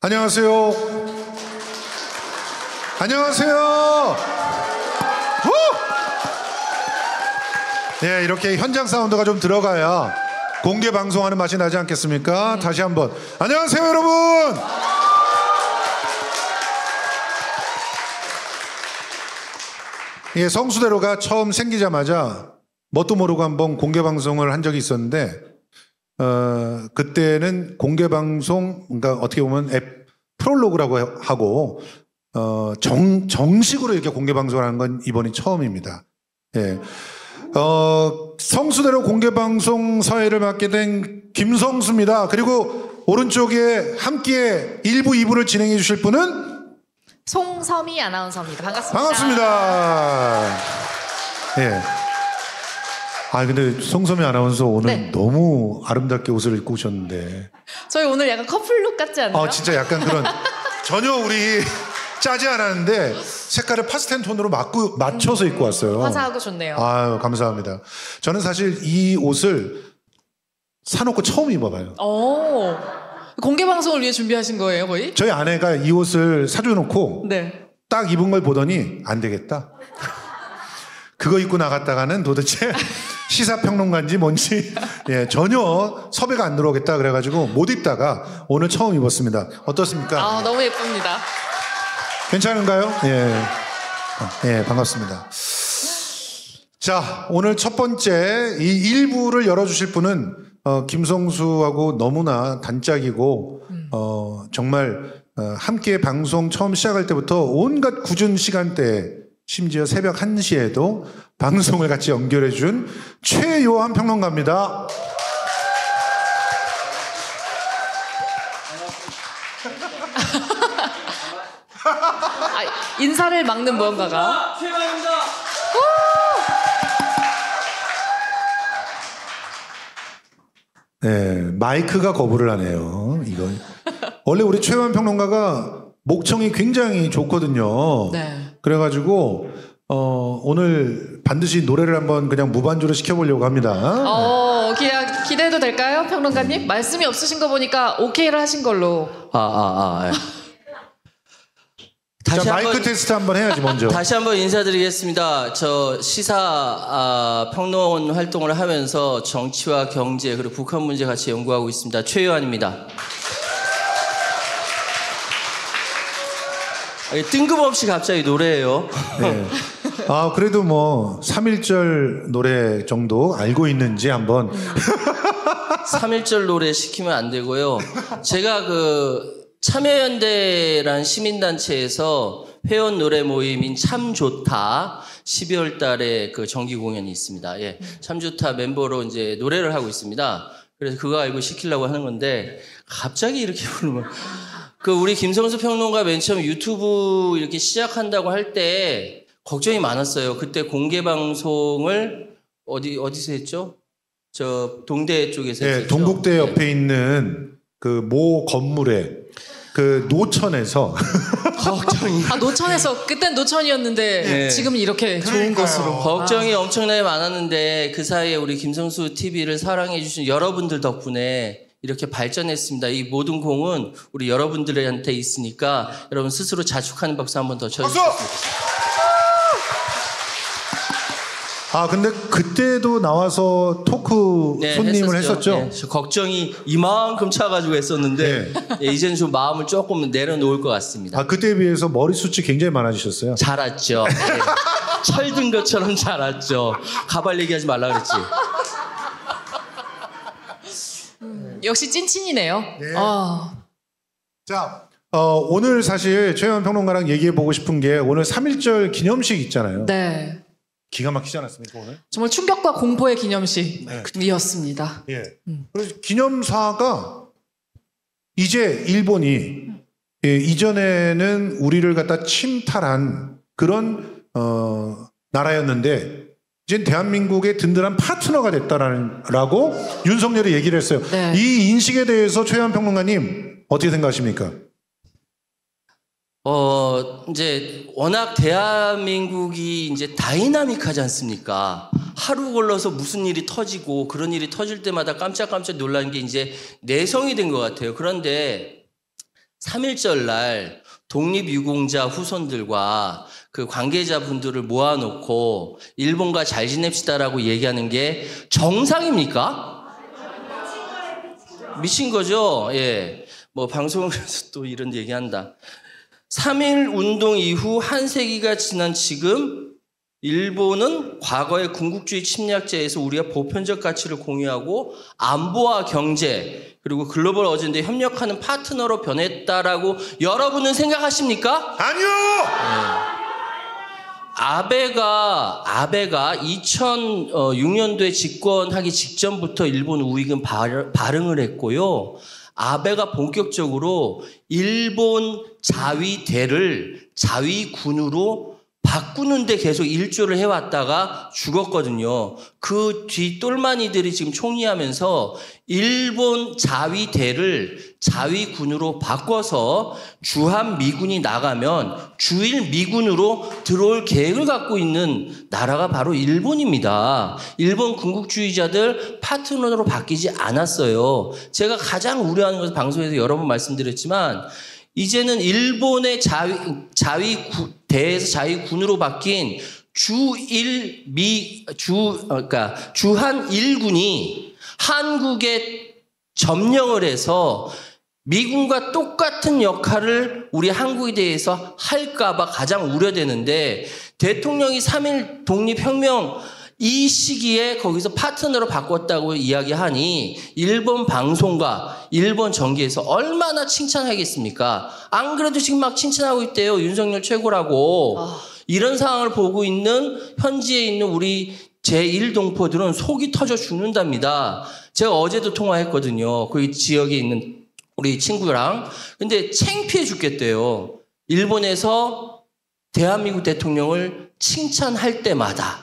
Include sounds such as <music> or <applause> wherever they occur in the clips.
안녕하세요. 안녕하세요. 후! 네, 이렇게 현장 사운드가 좀 들어가야 공개 방송하는 맛이 나지 않겠습니까? 다시 한번 안녕하세요, 여러분. 예, 성수대로가 처음 생기자마자 뭣도 모르고 한번 공개 방송을 한 적이 있었는데 어, 그때는 공개 방송 그러니까 어떻게 보면 앱 프롤로그라고 하고 어, 정, 정식으로 이렇게 공개 방송을 하는 건 이번이 처음입니다. 예. 어, 성수대로 공개 방송 사회를 맡게 된 김성수입니다. 그리고 오른쪽에 함께 1부, 2부를 진행해 주실 분은 송서미 아나운서입니다. 반갑습니다. 반갑습니다. 예. 아 근데 송소미 아나운서 오늘 네. 너무 아름답게 옷을 입고 오셨는데 저희 오늘 약간 커플룩 같지 않나요? 아 진짜 약간 그런 <laughs> 전혀 우리 짜지 않았는데 색깔을 파스텔 톤으로 맞고, 맞춰서 입고 왔어요. 화사하고 좋네요. 아유 감사합니다. 저는 사실 이 옷을 사놓고 처음 입어봐요. 오. 공개 방송을 위해 준비하신 거예요, 거의? 저희 아내가 이 옷을 사줘놓고 네. 딱 입은 걸 보더니 안 되겠다. 그거 입고 나갔다가는 도대체 <laughs> 시사평론가인지 뭔지 예, 전혀 섭외가 안 들어오겠다 그래가지고 못 입다가 오늘 처음 입었습니다. 어떻습니까? 아, 너무 예쁩니다. 괜찮은가요? 예. 예, 반갑습니다. 자, 오늘 첫 번째 이 1부를 열어주실 분은 어, 김성수하고 너무나 단짝이고 어, 정말 어, 함께 방송 처음 시작할 때부터 온갖 굳은 시간대에 심지어 새벽 1시에도 방송을 같이 연결해 준 최요한 평론가입니다. 아, 인사를 막는 무언가가. 최강입니다. 네, 마이크가 거부를 하네요. 이거 원래 우리 최요한 평론가가 목청이 굉장히 좋거든요. 네. 그래가지고 어, 오늘 반드시 노래를 한번 그냥 무반주로 시켜보려고 합니다. 어, 기대, 기대해도 될까요, 평론가님? 말씀이 없으신 거 보니까 오케이를 하신 걸로. 아, 아, 아. 예. 자, 다시 마이크 한번 테스트 한번 해야지 먼저. <laughs> 다시 한번 인사드리겠습니다. 저 시사 아, 평론 활동을 하면서 정치와 경제 그리고 북한 문제 같이 연구하고 있습니다. 최요한입니다. 뜬금없이 갑자기 노래예요. 네. 아 그래도 뭐 3.1절 노래 정도 알고 있는지 한번 <laughs> 3.1절 노래 시키면 안 되고요. 제가 그 참여연대란 시민단체에서 회원 노래 모임인 참 좋다 12월 달에 그 정기 공연이 있습니다. 예. 참 좋다 멤버로 이제 노래를 하고 있습니다. 그래서 그거 알고 시키려고 하는 건데 갑자기 이렇게 부르면 그 우리 김성수 평론가 맨 처음 유튜브 이렇게 시작한다고 할 때 걱정이 많았어요. 그때 공개 방송을 어디 어디서 했죠? 저 동대 쪽에서 네, 했었죠? 동국대 네. 옆에 있는 그 모 건물에 그 노천에서 <laughs> 걱정이 아, 노천에서, 그땐 노천이었는데, 네. 지금은 이렇게 좋은 곳으로. 걱정이 엄청나게 많았는데 그 사이에 우리 김성수 TV를 사랑해 주신 여러분들 덕분에 이렇게 발전했습니다. 이 모든 공은 우리 여러분들한테 있으니까 여러분 스스로 자축하는 박수 한 번 더 쳐주세요. 아 근데 그때도 나와서 토크 네, 손님을 했었죠. 네, 저 걱정이 이만큼 차가지고 했었는데 예, 이제는 좀 마음을 조금 내려놓을 것 같습니다. 아 그때에 비해서 머리 숱이 굉장히 많아지셨어요. 자랐죠. 예. 철든 것처럼 자랐죠. 가발 얘기하지 말라 그랬지. 역시 찐친이네요. 네. 아, 자, 어, 오늘 사실 최현 평론가랑 얘기해 보고 싶은 게 오늘 3.1절 기념식 있잖아요. 네. 기가 막히지 않았습니까 오늘? 정말 충격과 공포의 기념식이었습니다. 예. 그래서 기념사가 이제 일본이 예, 이전에는 우리를 갖다 침탈한 그런 어, 나라였는데 이제 대한민국의 든든한 파트너가 됐다라고 윤석열이 얘기를 했어요. 네. 이 인식에 대해서 최현 평론가님 어떻게 생각하십니까? 어, 이제 워낙 대한민국이 이제 다이나믹하지 않습니까? 하루 걸러서 무슨 일이 터지고 그런 일이 터질 때마다 깜짝깜짝 놀라는 게 이제 내성이 된 것 같아요. 그런데 3.1절 날 독립유공자 후손들과 그 관계자분들을 모아놓고 일본과 잘 지냅시다라고 얘기하는 게 정상입니까? 미친 거죠? 예. 뭐 방송에서 또 이런 얘기한다. 3.1 운동 이후 한 세기가 지난 지금 일본은 과거의 군국주의 침략자에서 우리가 보편적 가치를 공유하고 안보와 경제 그리고 글로벌 어젠다에 협력하는 파트너로 변했다라고 여러분은 생각하십니까? 아니요. 아베가 아베가 2006년도에 집권하기 직전부터 일본 우익은 발- 발응을 했고요. 아베가 본격적으로 일본 자위대를 자위군으로 바꾸는데 계속 일조를 해왔다가 죽었거든요. 그 뒤 똘마니들이 지금 총리하면서 일본 자위대를 자위군으로 바꿔서 주한 미군이 나가면 주일 미군으로 들어올 계획을 갖고 있는 나라가 바로 일본입니다. 일본 군국주의자들 파트너로 바뀌지 않았어요. 제가 가장 우려하는 것은 방송에서 여러 번 말씀드렸지만 이제는 일본의 자위, 자위대에서 자위군으로 바뀐 주일 미, 주, 어, 그러니까 주한 일군이 한국에 점령을 해서 미군과 똑같은 역할을 우리 한국에 대해서 할까봐 가장 우려되는데 대통령이 3일 독립혁명 이 시기에 거기서 파트너로 바꿨다고 이야기하니 일본 방송과 일본 정계에서 얼마나 칭찬하겠습니까? 안 그래도 지금 막 칭찬하고 있대요. 윤석열 최고라고. 이런 상황을 보고 있는 현지에 있는 우리 제1동포들은 속이 터져 죽는답니다. 제가 어제도 통화했거든요. 그 지역에 있는 우리 친구랑. 근데 창피해 죽겠대요. 일본에서 대한민국 대통령을 칭찬할 때마다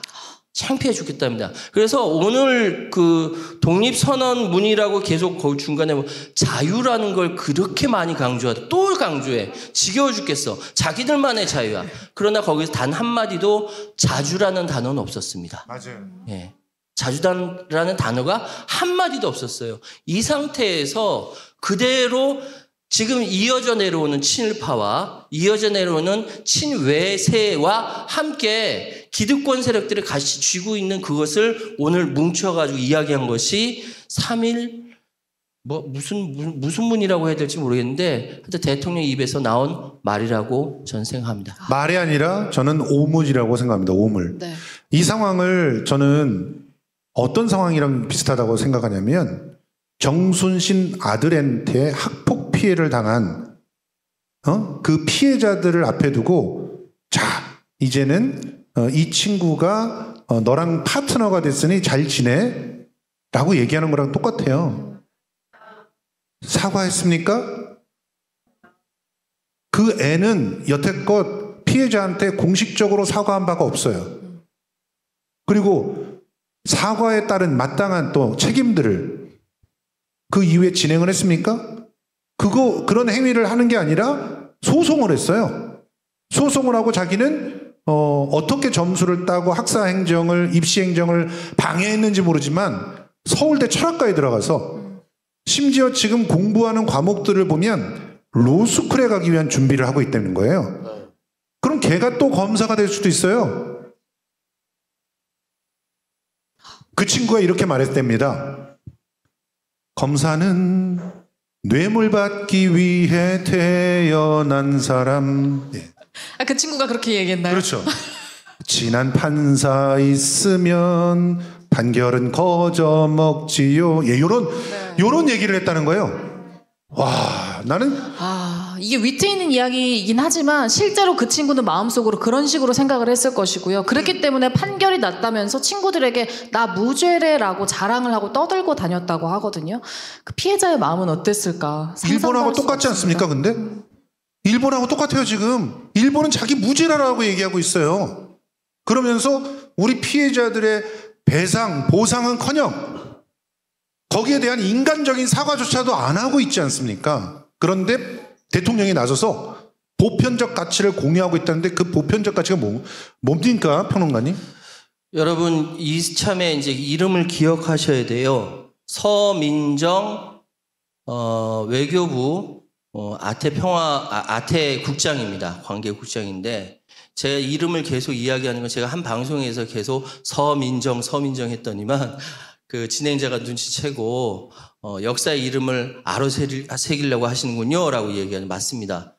창피해 죽겠답니다. 그래서 오늘 그 독립선언 문이라고 계속 거기 중간에 뭐 자유라는 걸 그렇게 많이 강조하다. 또 강조해. 지겨워 죽겠어. 자기들만의 자유야. 그러나 거기서 단 한마디도 자주라는 단어는 없었습니다. 맞아요. 예. 자주단이라는 단어가 한마디도 없었어요. 이 상태에서 그대로 지금 이어져 내려오는 친일파와 이어져 내려오는 친외세와 함께 기득권 세력들이 같이 쥐고 있는 그것을 오늘 뭉쳐가지고 이야기한 것이 3일 뭐 무슨 무슨, 무슨 문이라고 해야 될지 모르겠는데 하여튼 대통령 입에서 나온 말이라고 저는 생각합니다. 말이 아니라 저는 오물이라고 생각합니다. 오물. 네. 이 상황을 저는 어떤 상황이랑 비슷하다고 생각하냐면 정순신 아들한테 학폭 피해를 당한 어? 그 피해자들을 앞에 두고 자 이제는 어, 이 친구가 어, 너랑 파트너가 됐으니 잘 지내 라고 얘기하는 거랑 똑같아요. 사과했습니까? 그 애는 여태껏 피해자한테 공식적으로 사과한 바가 없어요. 그리고 사과에 따른 마땅한 또 책임들을 그 이후에 진행을 했습니까? 그거 그런 행위를 하는 게 아니라 소송을 했어요. 소송을 하고 자기는 어, 어떻게 점수를 따고 학사 행정을 입시 행정을 방해했는지 모르지만 서울대 철학과에 들어가서 심지어 지금 공부하는 과목들을 보면 로스쿨에 가기 위한 준비를 하고 있다는 거예요. 그럼 걔가 또 검사가 될 수도 있어요. 그 친구가 이렇게 말했답니다. 검사는 뇌물 받기 위해 태어난 사람. 예. 아, 그 친구가 그렇게 얘기했나요? 그렇죠. <laughs> 지난 판사 있으면 판결은 거저 먹지요. 예, 요런 요런 얘기를 했다는 거예요. 와, 나는 아, 이게 위트 있는 이야기이긴 하지만 실제로 그 친구는 마음속으로 그런 식으로 생각을 했을 것이고요. 그렇기 때문에 판결이 났다면서 친구들에게 나 무죄래라고 자랑을 하고 떠들고 다녔다고 하거든요. 그 피해자의 마음은 어땠을까? 일본하고 똑같지 없습니다. 않습니까? 근데 일본하고 똑같아요 지금. 일본은 자기 무죄라고 얘기하고 있어요. 그러면서 우리 피해자들의 배상 보상은커녕 거기에 대한 인간적인 사과조차도 안 하고 있지 않습니까? 그런데 대통령이 나서서 보편적 가치를 공유하고 있다는데 그 보편적 가치가 뭐, 뭡니까 평론가님? 여러분 이참에 이제 이름을 기억하셔야 돼요. 서민정 어, 외교부 어, 아태 평화 아, 아태 국장입니다. 관계 국장인데 제 이름을 계속 이야기하는 건 제가 한 방송에서 계속 서민정 서민정 했더니만 그 진행자가 눈치채고 어, 역사의 이름을 아로 새길- 새기려고 하시는군요 라고 얘기하는 맞습니다.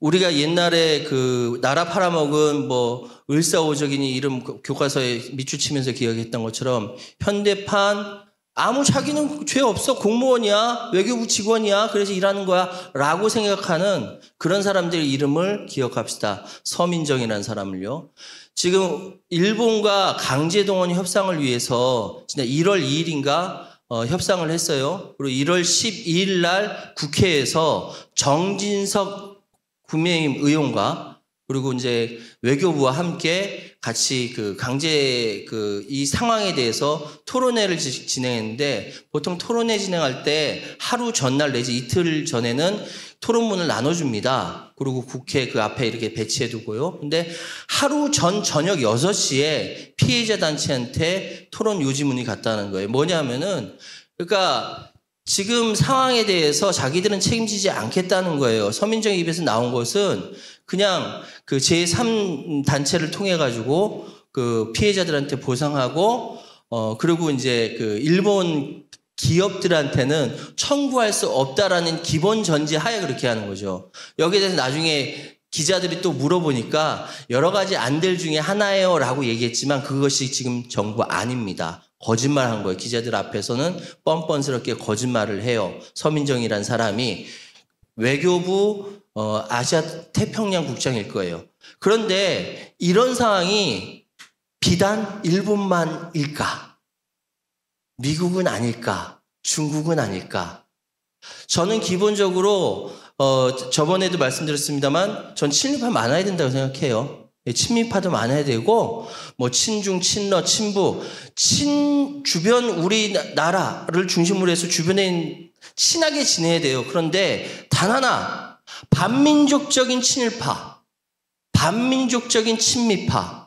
우리가 옛날에 그 나라 팔아먹은 뭐 을사오적인이 이름 그 교과서에 밑줄치면서 기억했던 것처럼 현대판 아무 자기는 죄 없어 공무원이야 외교부 직원이야 그래서 일하는 거야라고 생각하는 그런 사람들 이름을 기억합시다. 서민정이라는 사람을요. 지금 일본과 강제동원 협상을 위해서 진짜 1월 2일인가 어, 협상을 했어요. 그리고 1월 12일 날 국회에서 정진석 국민의힘 의원과 그리고 이제 외교부와 함께 같이 그 강제 그 이 상황에 대해서 토론회를 지- 진행했는데 보통 토론회 진행할 때 하루 전날 내지 이틀 전에는 토론문을 나눠줍니다. 그리고 국회 그 앞에 이렇게 배치해 두고요. 근데 하루 전 저녁 6시에 피해자 단체한테 토론 요지문이 갔다는 거예요. 뭐냐면은 그러니까 지금 상황에 대해서 자기들은 책임지지 않겠다는 거예요. 서민정 입에서 나온 것은 그냥 그 제3 단체를 통해 가지고 그 피해자들한테 보상하고 어 그리고 이제 그 일본 기업들한테는 청구할 수 없다라는 기본 전제 하에 그렇게 하는 거죠. 여기에 대해서 나중에 기자들이 또 물어보니까 여러 가지 안들 중에 하나예요 라고 얘기했지만 그것이 지금 정부 아닙니다. 거짓말 한 거예요. 기자들 앞에서는 뻔뻔스럽게 거짓말을 해요. 서민정이란 사람이 외교부 어, 아시아 태평양 국장일 거예요. 그런데 이런 상황이 비단 일본만일까? 미국은 아닐까? 중국은 아닐까? 저는 기본적으로 어, 저번에도 말씀드렸습니다만 전 친일파 많아야 된다고 생각해요. 예, 친미파도 많아야 되고 뭐 친중, 친러, 친부, 친 주변 우리나라를 중심으로 해서 주변에 친하게 지내야 돼요. 그런데 단 하나 반민족적인 친일파, 반민족적인 친미파,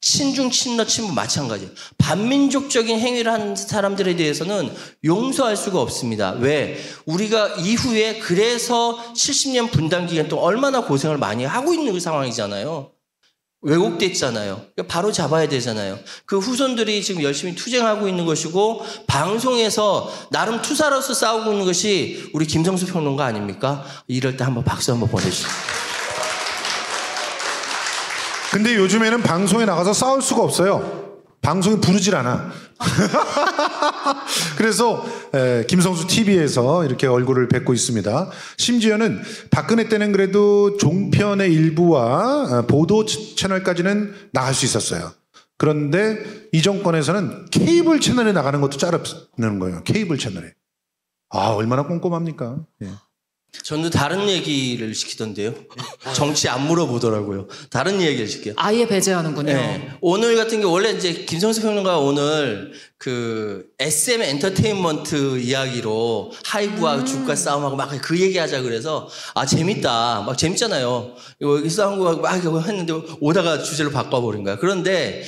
친중, 친러, 친부 마찬가지. 반민족적인 행위를 하는 사람들에 대해서는 용서할 수가 없습니다. 왜? 우리가 이후에 그래서 70년 분단 기간 동안 얼마나 고생을 많이 하고 있는 그 상황이잖아요. 왜곡됐잖아요. 그러니까 바로 잡아야 되잖아요. 그 후손들이 지금 열심히 투쟁하고 있는 것이고 방송에서 나름 투사로서 싸우고 있는 것이 우리 김성수 평론가 아닙니까? 이럴 때 한번 박수 한번 보내주세요. 근데 요즘에는 방송에 나가서 싸울 수가 없어요. 방송이 부르질 않아. <laughs> 그래서 에, 김성수 TV에서 이렇게 얼굴을 뵙고 있습니다. 심지어는 박근혜 때는 그래도 종편의 일부와 어, 보도 치- 채널까지는 나갈 수 있었어요. 그런데 이 정권에서는 케이블 채널에 나가는 것도 자르는 거예요. 케이블 채널에. 아 얼마나 꼼꼼합니까? 예. 저는 다른 얘기를 시키던데요. 정치 안 물어보더라고요. 다른 얘기를 시켜요. 아예 배제하는군요. 네. 오늘 같은 게 원래 이제 김성수 평론가 오늘 그 SM 엔터테인먼트 이야기로 하이브와 주가 싸움하고 막 그 얘기하자 그래서 아 재밌다 막 재밌잖아요. 이거 싸운 거막 이거 했는데 오다가 주제를 바꿔버린 거야. 그런데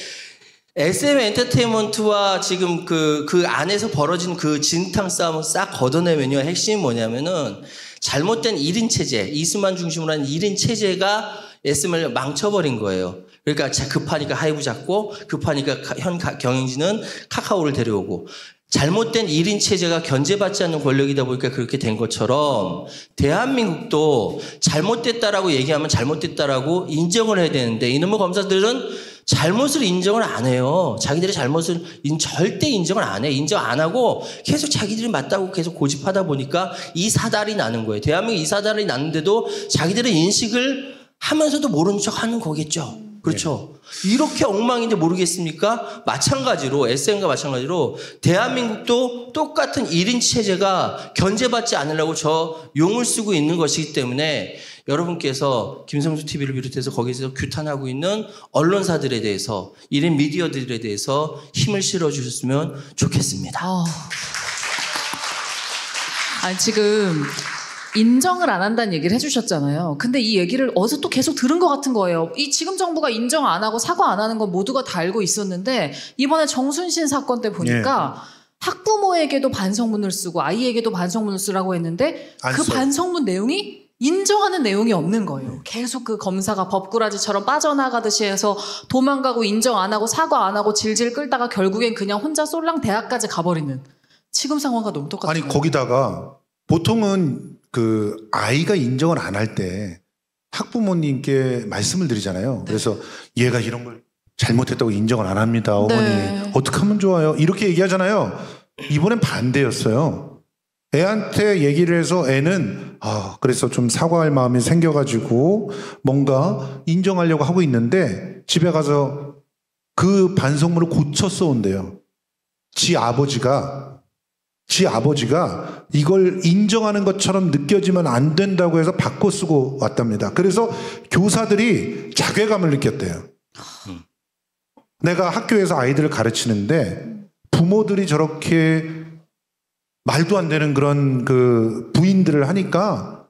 SM 엔터테인먼트와 지금 그, 그 안에서 벌어진 그 진탕 싸움을 싹 걷어내면요. 핵심이 뭐냐면은 잘못된 1인 체제, 이수만 중심으로 한 1인 체제가 SM을 망쳐버린 거예요. 그러니까 자- 급하니까 하이브 잡고 급하니까 가- 현 가- 경영진은 카카오를 데려오고 잘못된 1인 체제가 견제받지 않는 권력이다 보니까 그렇게 된 것처럼 대한민국도 잘못됐다라고 얘기하면 잘못됐다라고 인정을 해야 되는데 이놈의 검사들은 잘못을 인정을 안 해요. 자기들의 잘못을 인- 절대 인정을 안 해. 인정 안 하고 계속 자기들이 맞다고 계속 고집하다 보니까 이 사달이 나는 거예요. 대한민국 이 사달이 났는데도 자기들의 인식을 하면서도 모르는 척 하는 거겠죠. 그렇죠. 이렇게 엉망인데 모르겠습니까? 마찬가지로, SM과 마찬가지로 대한민국도 똑같은 1인 체제가 견제받지 않으려고 저 용을 쓰고 있는 것이기 때문에 여러분께서 김성수 TV를 비롯해서 거기서 규탄하고 있는 언론사들에 대해서 1인 미디어들에 대해서 힘을 실어 주셨으면 좋겠습니다. 아. 아니 지금 인정을 안 한다는 얘기를 해주셨잖아요. 근데 이 얘기를 어디서 또 계속 들은 것 같은 거예요. 이 지금 정부가 인정 안 하고 사과 안 하는 건 모두가 다 알고 있었는데 이번에 정순신 사건 때 보니까 학부모에게도 반성문을 쓰고 아이에게도 반성문을 쓰라고 했는데 안그 써요. 반성문 내용이 인정하는 내용이 없는 거예요. 계속 그 검사가 법꾸라지처럼 빠져나가듯이 해서 도망가고 인정 안 하고 사과 안 하고 질질 끌다가 결국엔 그냥 혼자 쏠랑 대학까지 가버리는 지금 상황과 너무 똑같아요. 아니 거기다가 보통은 그 아이가 인정을 안 할 때 학부모님께 말씀을 드리잖아요. 그래서 얘가 이런 걸 잘못했다고 인정을 안 합니다. 어머니 네. 어떻게 하면 좋아요? 이렇게 얘기하잖아요. 이번엔 반대였어요. 애한테 얘기를 해서 애는 아 그래서 좀 사과할 마음이 생겨가지고 뭔가 인정하려고 하고 있는데 집에 가서 그 반성문을 고쳐 써온대요. 지 아버지가 지 아버지가 이걸 인정하는 것처럼 느껴지면 안 된다고 해서 바꿔 쓰고 왔답니다. 그래서 교사들이 자괴감을 느꼈대요. 내가 학교에서 아이들을 가르치는데 부모들이 저렇게 말도 안 되는 그런 그 부인들을 하니까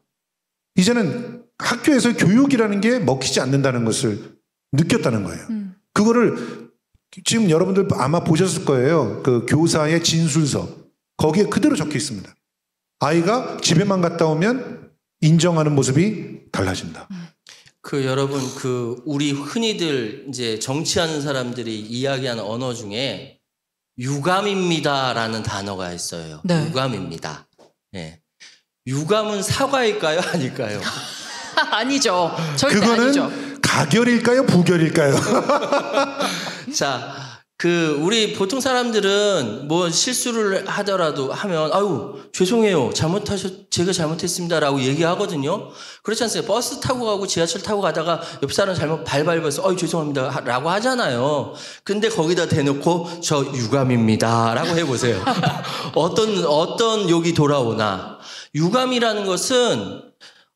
이제는 학교에서 교육이라는 게 먹히지 않는다는 것을 느꼈다는 거예요. 음. 그거를 지금 여러분들 아마 보셨을 거예요. 그 교사의 진술서. 거기에 그대로 적혀 있습니다. 아이가 집에만 갔다 오면 인정하는 모습이 달라진다. 그 여러분 그 우리 흔히들 이제 정치하는 사람들이 이야기하는 언어 중에 유감입니다라는 단어가 있어요. 네. 유감입니다. 예. 유감은 사과일까요, <laughs> 아닐까요? <laughs> 아니죠. 절대 아니죠. 그거는 가결일까요? 부결일까요? <laughs> 자, 그 우리 보통 사람들은 뭐 실수를 하더라도 하면 아유 죄송해요 잘못하셨 제가 잘못했습니다라고 얘기하거든요. 그렇지 않습니까? 버스 타고 가고 지하철 타고 가다가 옆 사람 잘못 발 밟아서 아유 죄송합니다라고 하잖아요. 근데 거기다 대놓고 저 유감입니다라고 해보세요. <laughs> 어떤 어떤 욕이 돌아오나 유감이라는 것은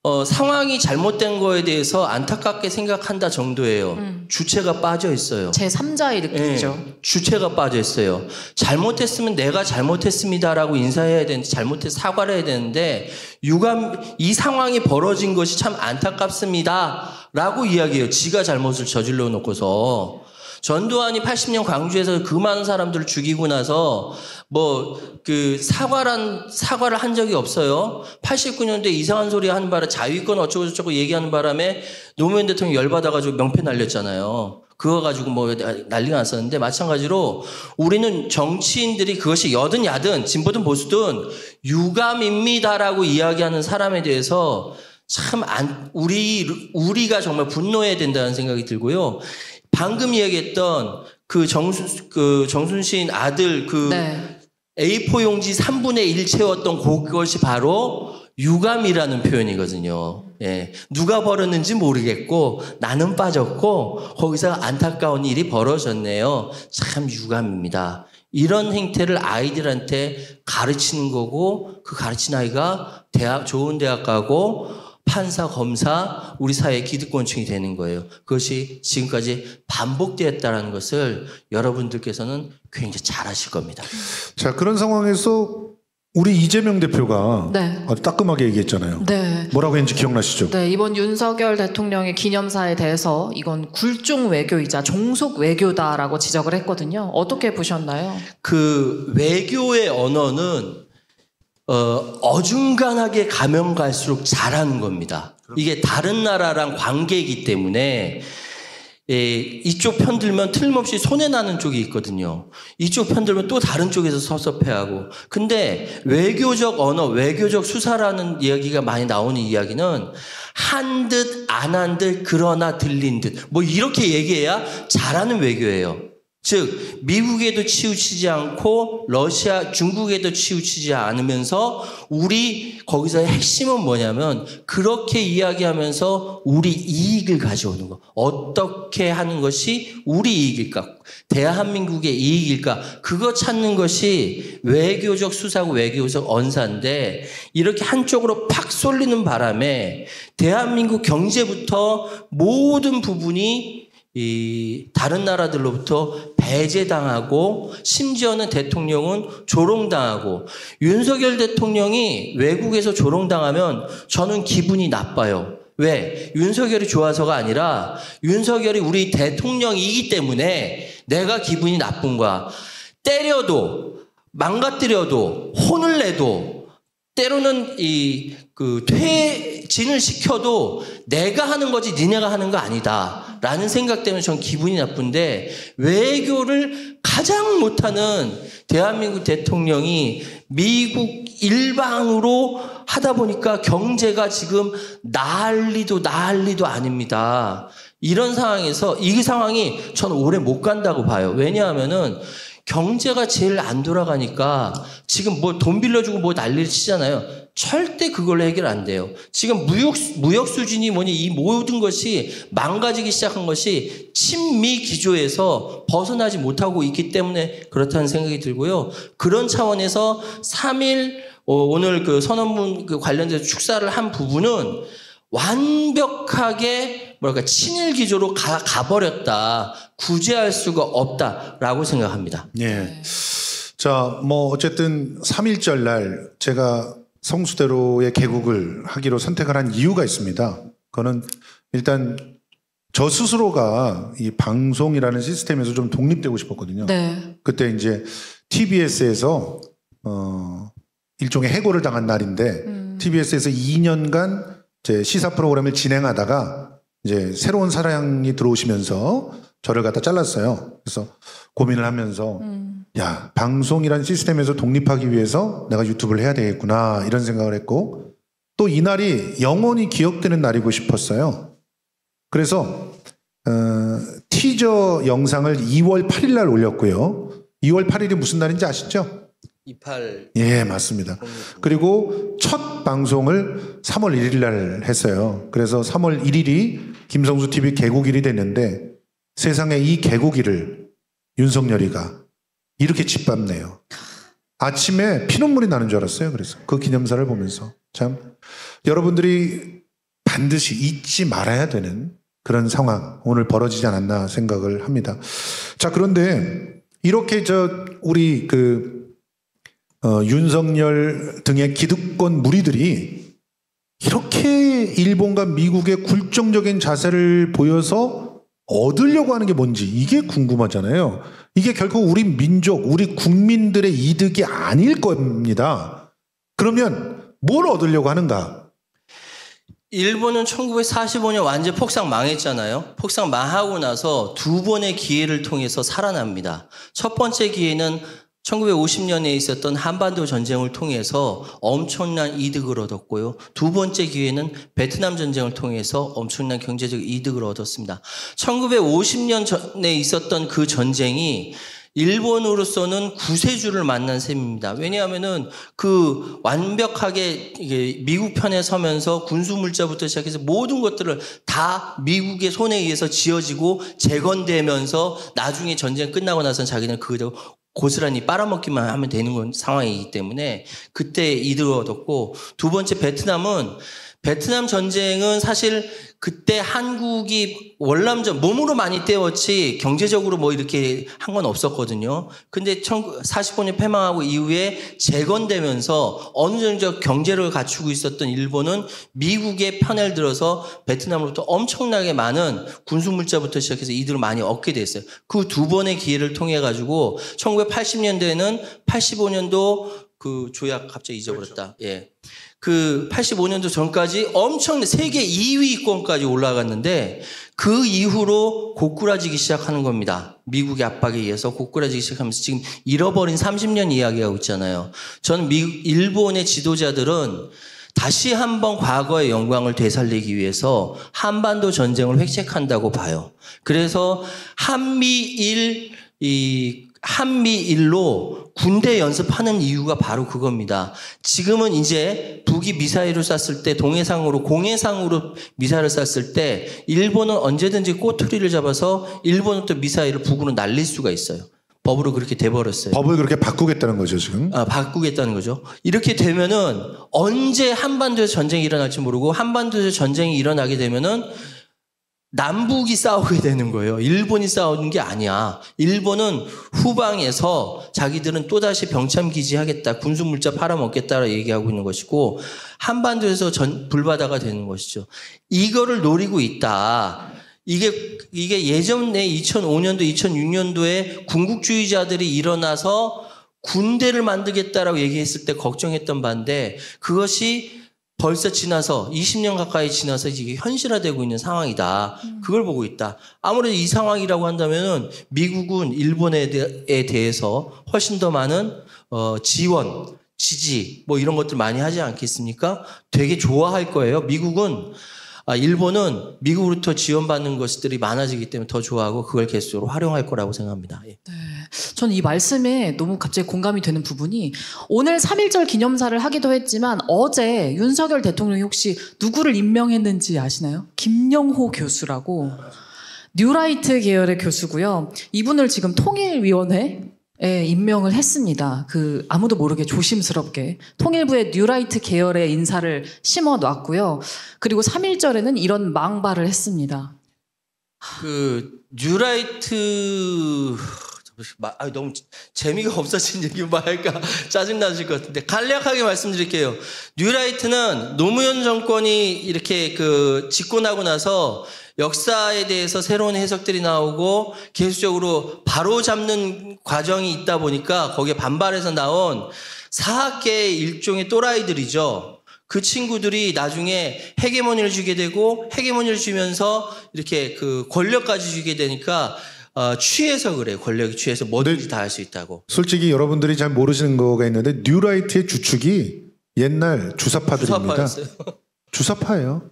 어, 상황이 잘못된 거에 대해서 안타깝게 생각한다 정도예요. 주체가 빠져 있어요. 제 3자 일으키죠. 예, 주체가 빠져 있어요. 잘못했으면 내가 잘못했습니다라고 인사해야 되는데 잘못해 사과를 해야 되는데 유감 이 상황이 벌어진 것이 참 안타깝습니다라고 이야기해요. 지가 잘못을 저질러 놓고서 전두환이 80년 광주에서 그 많은 사람들을 죽이고 나서 뭐 그 사과란 사과를 한 적이 없어요. 89년도에 이상한 소리 하는 바람에 자위권 어쩌고 저쩌고 얘기하는 바람에 노무현 대통령이 열받아가지고 명패 날렸잖아요. 그거 가지고 뭐 난리가 났었는데 마찬가지로 우리는 정치인들이 그것이 여든 야든 진보든 보수든 유감입니다라고 이야기하는 사람에 대해서 참 안, 우리 우리가 정말 분노해야 된다는 생각이 들고요. 방금 이야기했던 그 정순 그 정순신 아들 그 네. A4 용지 3분의 1 채웠던 그것이 바로 유감이라는 표현이거든요. 예. 누가 벌었는지 모르겠고 나는 빠졌고 거기서 안타까운 일이 벌어졌네요. 참 유감입니다. 이런 행태를 아이들한테 가르치는 거고 그 가르친 아이가 대학 좋은 대학 가고 판사, 검사, 우리 사회의 기득권층이 되는 거예요. 그것이 지금까지 반복되었다는 것을 여러분들께서는 굉장히 잘 아실 겁니다. 자, 그런 상황에서 우리 이재명 대표가 네. 아주 따끔하게 얘기했잖아요. 네. 뭐라고 했는지 기억나시죠? 네, 이번 윤석열 대통령의 기념사에 대해서 이건 굴종 외교이자 종속 외교다라고 지적을 했거든요. 어떻게 보셨나요? 그 외교의 언어는 어, 어중간하게 가면 갈수록 잘하는 겁니다. 이게 다른 나라랑 관계이기 때문에 예, 이쪽 편 들면 틀림없이 손해 나는 쪽이 있거든요. 이쪽 편 들면 또 다른 쪽에서 섭섭해하고. 근데 외교적 언어, 외교적 수사라는 이야기가 많이 나오는 이야기는 한 듯, 안 한 듯, 그러나 들린 듯. 뭐 이렇게 얘기해야 잘하는 외교예요. 즉, 미국에도 치우치지 않고, 러시아, 중국에도 치우치지 않으면서, 우리, 거기서 핵심은 뭐냐면, 그렇게 이야기하면서 우리 이익을 가져오는 거. 어떻게 하는 것이 우리 이익일까? 대한민국의 이익일까? 그거 찾는 것이 외교적 수사고 외교적 언사인데, 이렇게 한쪽으로 팍 쏠리는 바람에, 대한민국 경제부터 모든 부분이 이 다른 나라들로부터 배제당하고 심지어는 대통령은 조롱당하고 윤석열 대통령이 외국에서 조롱당하면 저는 기분이 나빠요. 왜? 윤석열이 좋아서가 아니라 윤석열이 우리 대통령이기 때문에 내가 기분이 나쁜 거야. 때려도 망가뜨려도 혼을 내도 때로는 이 그 퇴진을 시켜도 내가 하는 거지 니네가 하는 거 아니다. 라는 생각 때문에 전 기분이 나쁜데 외교를 가장 못하는 대한민국 대통령이 미국 일방으로 하다 보니까 경제가 지금 난리도 난리도 아닙니다. 이런 상황에서 이 상황이 저는 오래 못 간다고 봐요. 왜냐하면은 경제가 제일 안 돌아가니까 지금 뭐 돈 빌려주고 뭐 난리를 치잖아요. 절대 그걸로 해결 안 돼요. 지금 무역, 무역 수준이 뭐니 이 모든 것이 망가지기 시작한 것이 친미 기조에서 벗어나지 못하고 있기 때문에 그렇다는 생각이 들고요. 그런 차원에서 3일 오늘 그 선언문 그 관련돼서 축사를 한 부분은 완벽하게 뭐랄까 친일 기조로 가, 가버렸다. 구제할 수가 없다라고 생각합니다. 예. 자, 뭐 어쨌든 3일절 날 제가 성수대로의 개국을 하기로 선택을 한 이유가 있습니다. 그거는 일단 저 스스로가 이 방송이라는 시스템에서 좀 독립되고 싶었거든요. 네. 그때 이제 TBS에서 어 일종의 해고를 당한 날인데 음. TBS에서 2년간 제 시사 프로그램을 진행하다가 이제 새로운 사랑이 들어오시면서 저를 갖다 잘랐어요. 그래서 고민을 하면서 음. 야 방송이란 시스템에서 독립하기 위해서 내가 유튜브를 해야 되겠구나 이런 생각을 했고 또 이날이 영원히 기억되는 날이고 싶었어요. 그래서 어, 티저 영상을 2월 8일 날 올렸고요. 2월 8일이 무슨 날인지 아시죠? 28 예, 맞습니다. 그리고 첫 방송을 3월 1일 날 했어요. 그래서 3월 1일이 김성수 TV 개국일이 됐는데 세상에 이 개국일을 윤석열이가 이렇게 짓밟네요. 아침에 피눈물이 나는 줄 알았어요. 그래서 그 기념사를 보면서 참 여러분들이 반드시 잊지 말아야 되는 그런 상황 오늘 벌어지지 않았나 생각을 합니다. 자 그런데 이렇게 저 우리 그 어, 윤석열 등의 기득권 무리들이 이렇게 일본과 미국의 굴종적인 자세를 보여서 얻으려고 하는 게 뭔지 이게 궁금하잖아요. 이게 결국 우리 민족, 우리 국민들의 이득이 아닐 겁니다. 그러면 뭘 얻으려고 하는가? 일본은 1945년 완전 폭삭 망했잖아요. 폭삭 망하고 나서 두 번의 기회를 통해서 살아납니다. 첫 번째 기회는 1950년에 있었던 한반도 전쟁을 통해서 엄청난 이득을 얻었고요. 두 번째 기회는 베트남 전쟁을 통해서 엄청난 경제적 이득을 얻었습니다. 1950년 전에 있었던 그 전쟁이 일본으로서는 구세주를 만난 셈입니다. 왜냐하면은 그 완벽하게 미국 편에 서면서 군수 물자부터 시작해서 모든 것들을 다 미국의 손에 의해서 지어지고 재건되면서 나중에 전쟁 끝나고 나서는 자기는 그거 고스란히 빨아먹기만 하면 되는 건 상황이기 때문에 그때 이득을 얻었고 두 번째 베트남은 베트남 전쟁은 사실 그때 한국이 월남전 몸으로 많이 때웠지 경제적으로 뭐 이렇게 한 건 없었거든요. 근데 45년 패망하고 이후에 재건되면서 어느 정도 경제를 갖추고 있었던 일본은 미국의 편을 들어서 베트남으로부터 엄청나게 많은 군수물자부터 시작해서 이득을 많이 얻게 됐어요. 그 두 번의 기회를 통해 가지고 1980년대에는 85년도 그 조약 갑자기 잊어버렸다. 예. 그 85년도 전까지 엄청난 세계 2위권까지 올라갔는데 그 이후로 고꾸라지기 시작하는 겁니다. 미국의 압박에 의해서 고꾸라지기 시작하면서 지금 잃어버린 30년 이야기하고 있잖아요. 저는 미국, 일본의 지도자들은 다시 한번 과거의 영광을 되살리기 위해서 한반도 전쟁을 획책한다고 봐요. 그래서 한미일 이 한미일로 군대 연습하는 이유가 바로 그겁니다. 지금은 이제 북이 미사일을 쐈을 때 동해상으로 공해상으로 미사일을 쐈을 때 일본은 언제든지 꼬투리를 잡아서 일본은 또 미사일을 북으로 날릴 수가 있어요. 법으로 그렇게 돼버렸어요. 법을 그렇게 바꾸겠다는 거죠, 지금. 아, 바꾸겠다는 거죠. 이렇게 되면은 언제 한반도에서 전쟁이 일어날지 모르고 한반도에서 전쟁이 일어나게 되면은 남북이 싸우게 되는 거예요. 일본이 싸우는 게 아니야. 일본은 후방에서 자기들은 또다시 병참 기지 하겠다. 군수 물자 팔아먹겠다라 얘기하고 있는 것이고 한반도에서 전, 불바다가 되는 것이죠. 이거를 노리고 있다. 이게, 이게 예전에 2005년도, 2006년도에 군국주의자들이 일어나서 군대를 만들겠다라고 얘기했을 때 걱정했던 바인데 그것이 벌써 지나서 20년 가까이 지나서 이게 현실화되고 있는 상황이다. 그걸 보고 있다. 아무래도 이 상황이라고 한다면은 미국은 일본에 대- 에 대해서 훨씬 더 많은 어, 지원, 지지 뭐 이런 것들 많이 하지 않겠습니까? 되게 좋아할 거예요. 미국은 아, 일본은 미국으로부터 지원받는 것들이 많아지기 때문에 더 좋아하고 그걸 계속적으로 활용할 거라고 생각합니다. 예. 저는 이 말씀에 너무 갑자기 공감이 되는 부분이 오늘 3.1절 기념사를 하기도 했지만 어제 윤석열 대통령이 혹시 누구를 임명했는지 아시나요? 김영호 교수라고 뉴라이트 계열의 교수고요. 이분을 지금 통일위원회 에 임명을 했습니다. 그 아무도 모르게 조심스럽게 통일부의 뉴라이트 계열의 인사를 심어 놨고요. 그리고 3.1절에는 이런 망발을 했습니다. 그 뉴라이트 마- 아, 너무 재미가 없어진 얘기 말할까 <laughs> 짜증 나실 것 같은데 간략하게 말씀드릴게요. 뉴라이트는 노무현 정권이 이렇게 그 집권하고 나서 역사에 대해서 새로운 해석들이 나오고 계속적으로 바로 잡는 과정이 있다 보니까 거기에 반발해서 나온 사학계의 일종의 또라이들이죠. 그 친구들이 나중에 헤게모니를 주게 되고 헤게모니를 주면서 이렇게 그 권력까지 주게 되니까 어, 취해서 그래요. 권력이 취해서 뭐든지 다 할 수 있다고. 솔직히 여러분들이 잘 모르시는 거가 있는데 뉴라이트의 주축이 옛날 주사파들입니다. 수사파였어요. 주사파예요.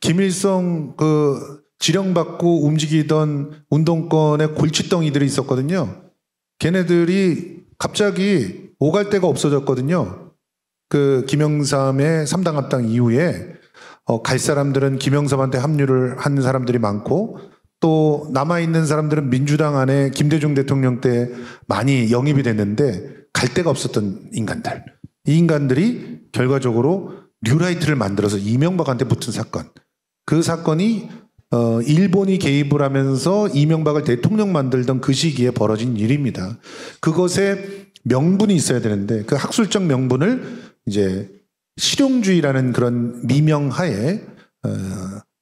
김일성 그 지령받고 움직이던 운동권의 골칫덩이들이 있었거든요. 걔네들이 갑자기 오갈 데가 없어졌거든요. 그 김영삼의 삼당 합당 이후에 어, 갈 사람들은 김영삼한테 합류를 한 사람들이 많고 또 남아 있는 사람들은 민주당 안에 김대중 대통령 때 많이 영입이 됐는데 갈 데가 없었던 인간들. 이 인간들이 결과적으로 뉴라이트를 만들어서 이명박한테 붙은 사건. 그 사건이 어, 일본이 개입을 하면서 이명박을 대통령 만들던 그 시기에 벌어진 일입니다. 그것에 명분이 있어야 되는데 그 학술적 명분을 이제 실용주의라는 그런 미명하에 어,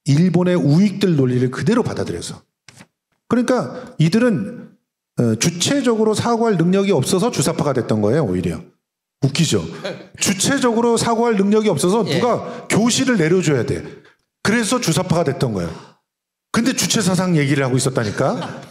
일본의 우익들 논리를 그대로 받아들여서. 그러니까 이들은 어, 주체적으로 사고할 능력이 없어서 주사파가 됐던 거예요 오히려. 웃기죠? 주체적으로 사고할 능력이 없어서 예. 누가 교실을 내려줘야 돼 그래서 주사파가 됐던 거예요 근데 주체 사상 얘기를 하고 있었다니까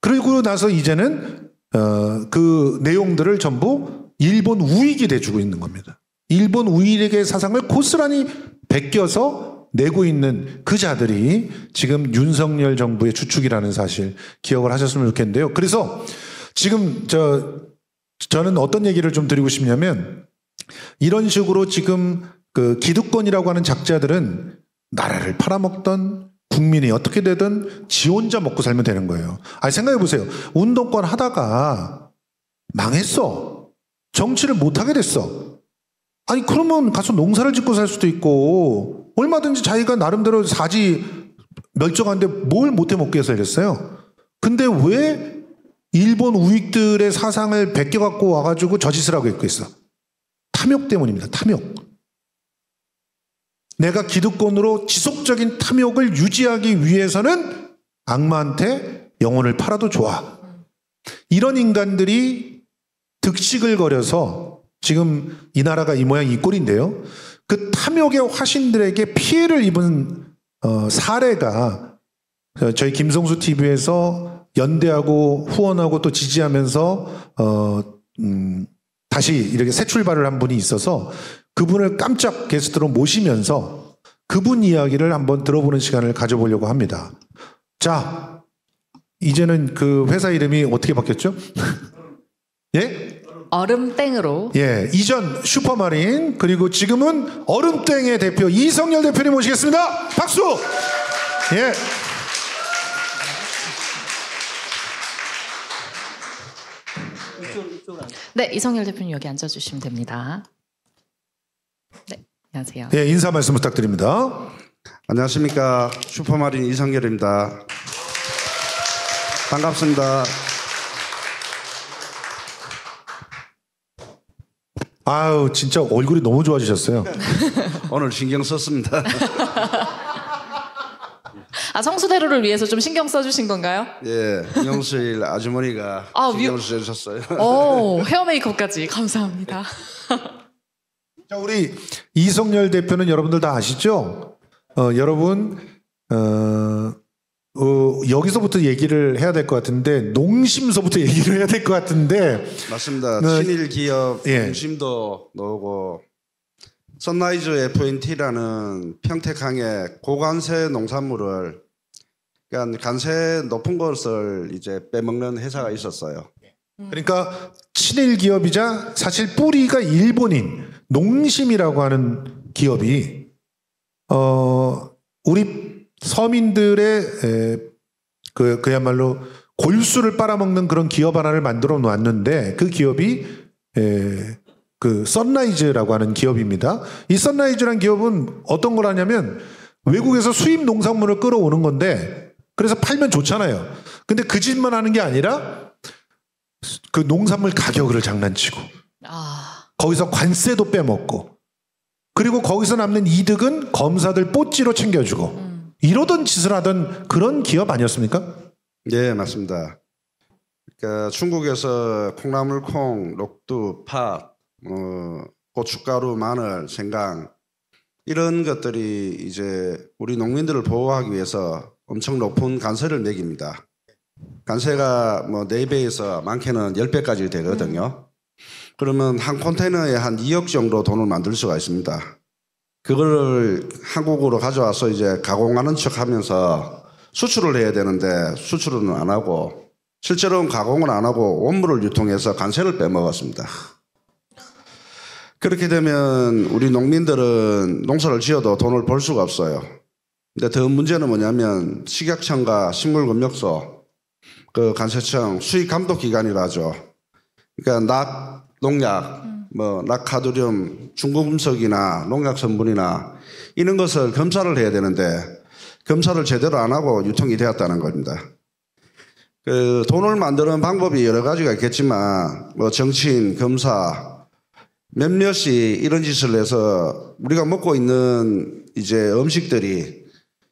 그리고 나서 이제는 어, 그 내용들을 전부 일본 우익이 돼주고 있는 겁니다. 일본 우익의 사상을 고스란히 베껴서 내고 있는 그 자들이 지금 윤석열 정부의 주축이라는 사실 기억을 하셨으면 좋겠는데요. 그래서 지금 저 저는 어떤 얘기를 좀 드리고 싶냐면 이런 식으로 지금 그 기득권이라고 하는 작자들은 나라를 팔아먹던 국민이 어떻게 되든 지 혼자 먹고 살면 되는 거예요. 아니 생각해 보세요. 운동권 하다가 망했어. 정치를 못 하게 됐어. 아니 그러면 가서 농사를 짓고 살 수도 있고 얼마든지 자기가 나름대로 사지 멸종한데 뭘 못해 먹게 살렸어요. 근데 왜 일본 우익들의 사상을 베껴 갖고 와가지고 저 짓을 하고 있고 있어? 탐욕 때문입니다. 탐욕. 내가 기득권으로 지속적인 탐욕을 유지하기 위해서는 악마한테 영혼을 팔아도 좋아. 이런 인간들이 득식을 거려서 지금 이 나라가 이 모양 이 꼴인데요. 그 탐욕의 화신들에게 피해를 입은 어, 사례가 어, 저희 김성수 TV에서 연대하고 후원하고 또 지지하면서 어, 음, 다시 이렇게 새 출발을 한 분이 있어서 그분을 깜짝 게스트로 모시면서 그분 이야기를 한번 들어보는 시간을 가져보려고 합니다. 자, 이제는 그 회사 이름이 어떻게 바뀌었죠? <laughs> 예? 얼음땡으로 예, 이전 슈퍼마린 그리고 지금은 얼음땡의 대표 이성열 대표님 모시겠습니다. 박수. 예. 네 이성열 대표님 여기 앉아주시면 됩니다. 네 안녕하세요. 예, 인사 말씀 부탁드립니다. 안녕하십니까 슈퍼마린 이성결입니다. 반갑습니다. 아유, 진짜 얼굴이 너무 좋아지셨어요. <laughs> 오늘 신경 썼습니다. 아 성수대로를 위해서 좀 신경 써주신 건가요? 예, 김영수일 아주머니가 아, 신경 위- 써주셨어요. 오 헤어 메이크업까지 감사합니다. <laughs> 자, 우리 이성열 대표는 여러분들 다 아시죠? 어, 여러분, 어, 어, 여기서부터 얘기를 해야 될 것 같은데, 농심서부터 <laughs> 얘기를 해야 될 것 같은데, 맞습니다. 네. 친일 기업 예. 농심도 나오고 선라이즈 FNT라는 평택항의 고관세 농산물을 그러니까 관세 높은 것을 이제 빼먹는 회사가 있었어요. 그러니까 친일 기업이자 사실 뿌리가 일본인 농심이라고 하는 기업이 어 우리 서민들의 에, 그 그야말로 골수를 빨아먹는 그런 기업 하나를 만들어 놨는데 그 기업이 에, 그 선라이즈라고 하는 기업입니다. 이 선라이즈라는 기업은 어떤 걸 하냐면 외국에서 수입 농산물을 끌어오는 건데 그래서 팔면 좋잖아요. 근데 그 짓만 하는 게 아니라 그 농산물 가격을 장난치고 아 거기서 관세도 빼먹고 그리고 거기서 남는 이득은 검사들 뽀찌로 챙겨주고 이러던 짓을 하던 그런 기업 아니었습니까? 예, 맞습니다. 그러니까 중국에서 콩나물콩, 녹두, 팥, 어, 고춧가루, 마늘, 생강 이런 것들이 이제 우리 농민들을 보호하기 위해서 엄청 높은 관세를 매깁니다. 관세가 뭐 4배에서 많게는 10배까지 되거든요. 그러면 한 컨테이너에 한 2억 정도 돈을 만들 수가 있습니다. 그거를 한국으로 가져와서 이제 가공하는 척 하면서 수출을 해야 되는데 수출은 안 하고 실제로는 가공을 안 하고 원물을 유통해서 관세를 빼먹었습니다. 그렇게 되면 우리 농민들은 농사를 지어도 돈을 벌 수가 없어요. 근데 더 문제는 뭐냐면 식약청과 식물금역소, 그 관세청 수익 감독 기관이라 하죠. 그러니까 낙 농약, 뭐 낙하두륨, 중금속이나 농약 성분이나 이런 것을 검사를 해야 되는데 검사를 제대로 안 하고 유통이 되었다는 겁니다. 그 돈을 만드는 방법이 여러 가지가 있겠지만 뭐 정치인, 검사 몇몇이 이런 짓을 해서 우리가 먹고 있는 이제 음식들이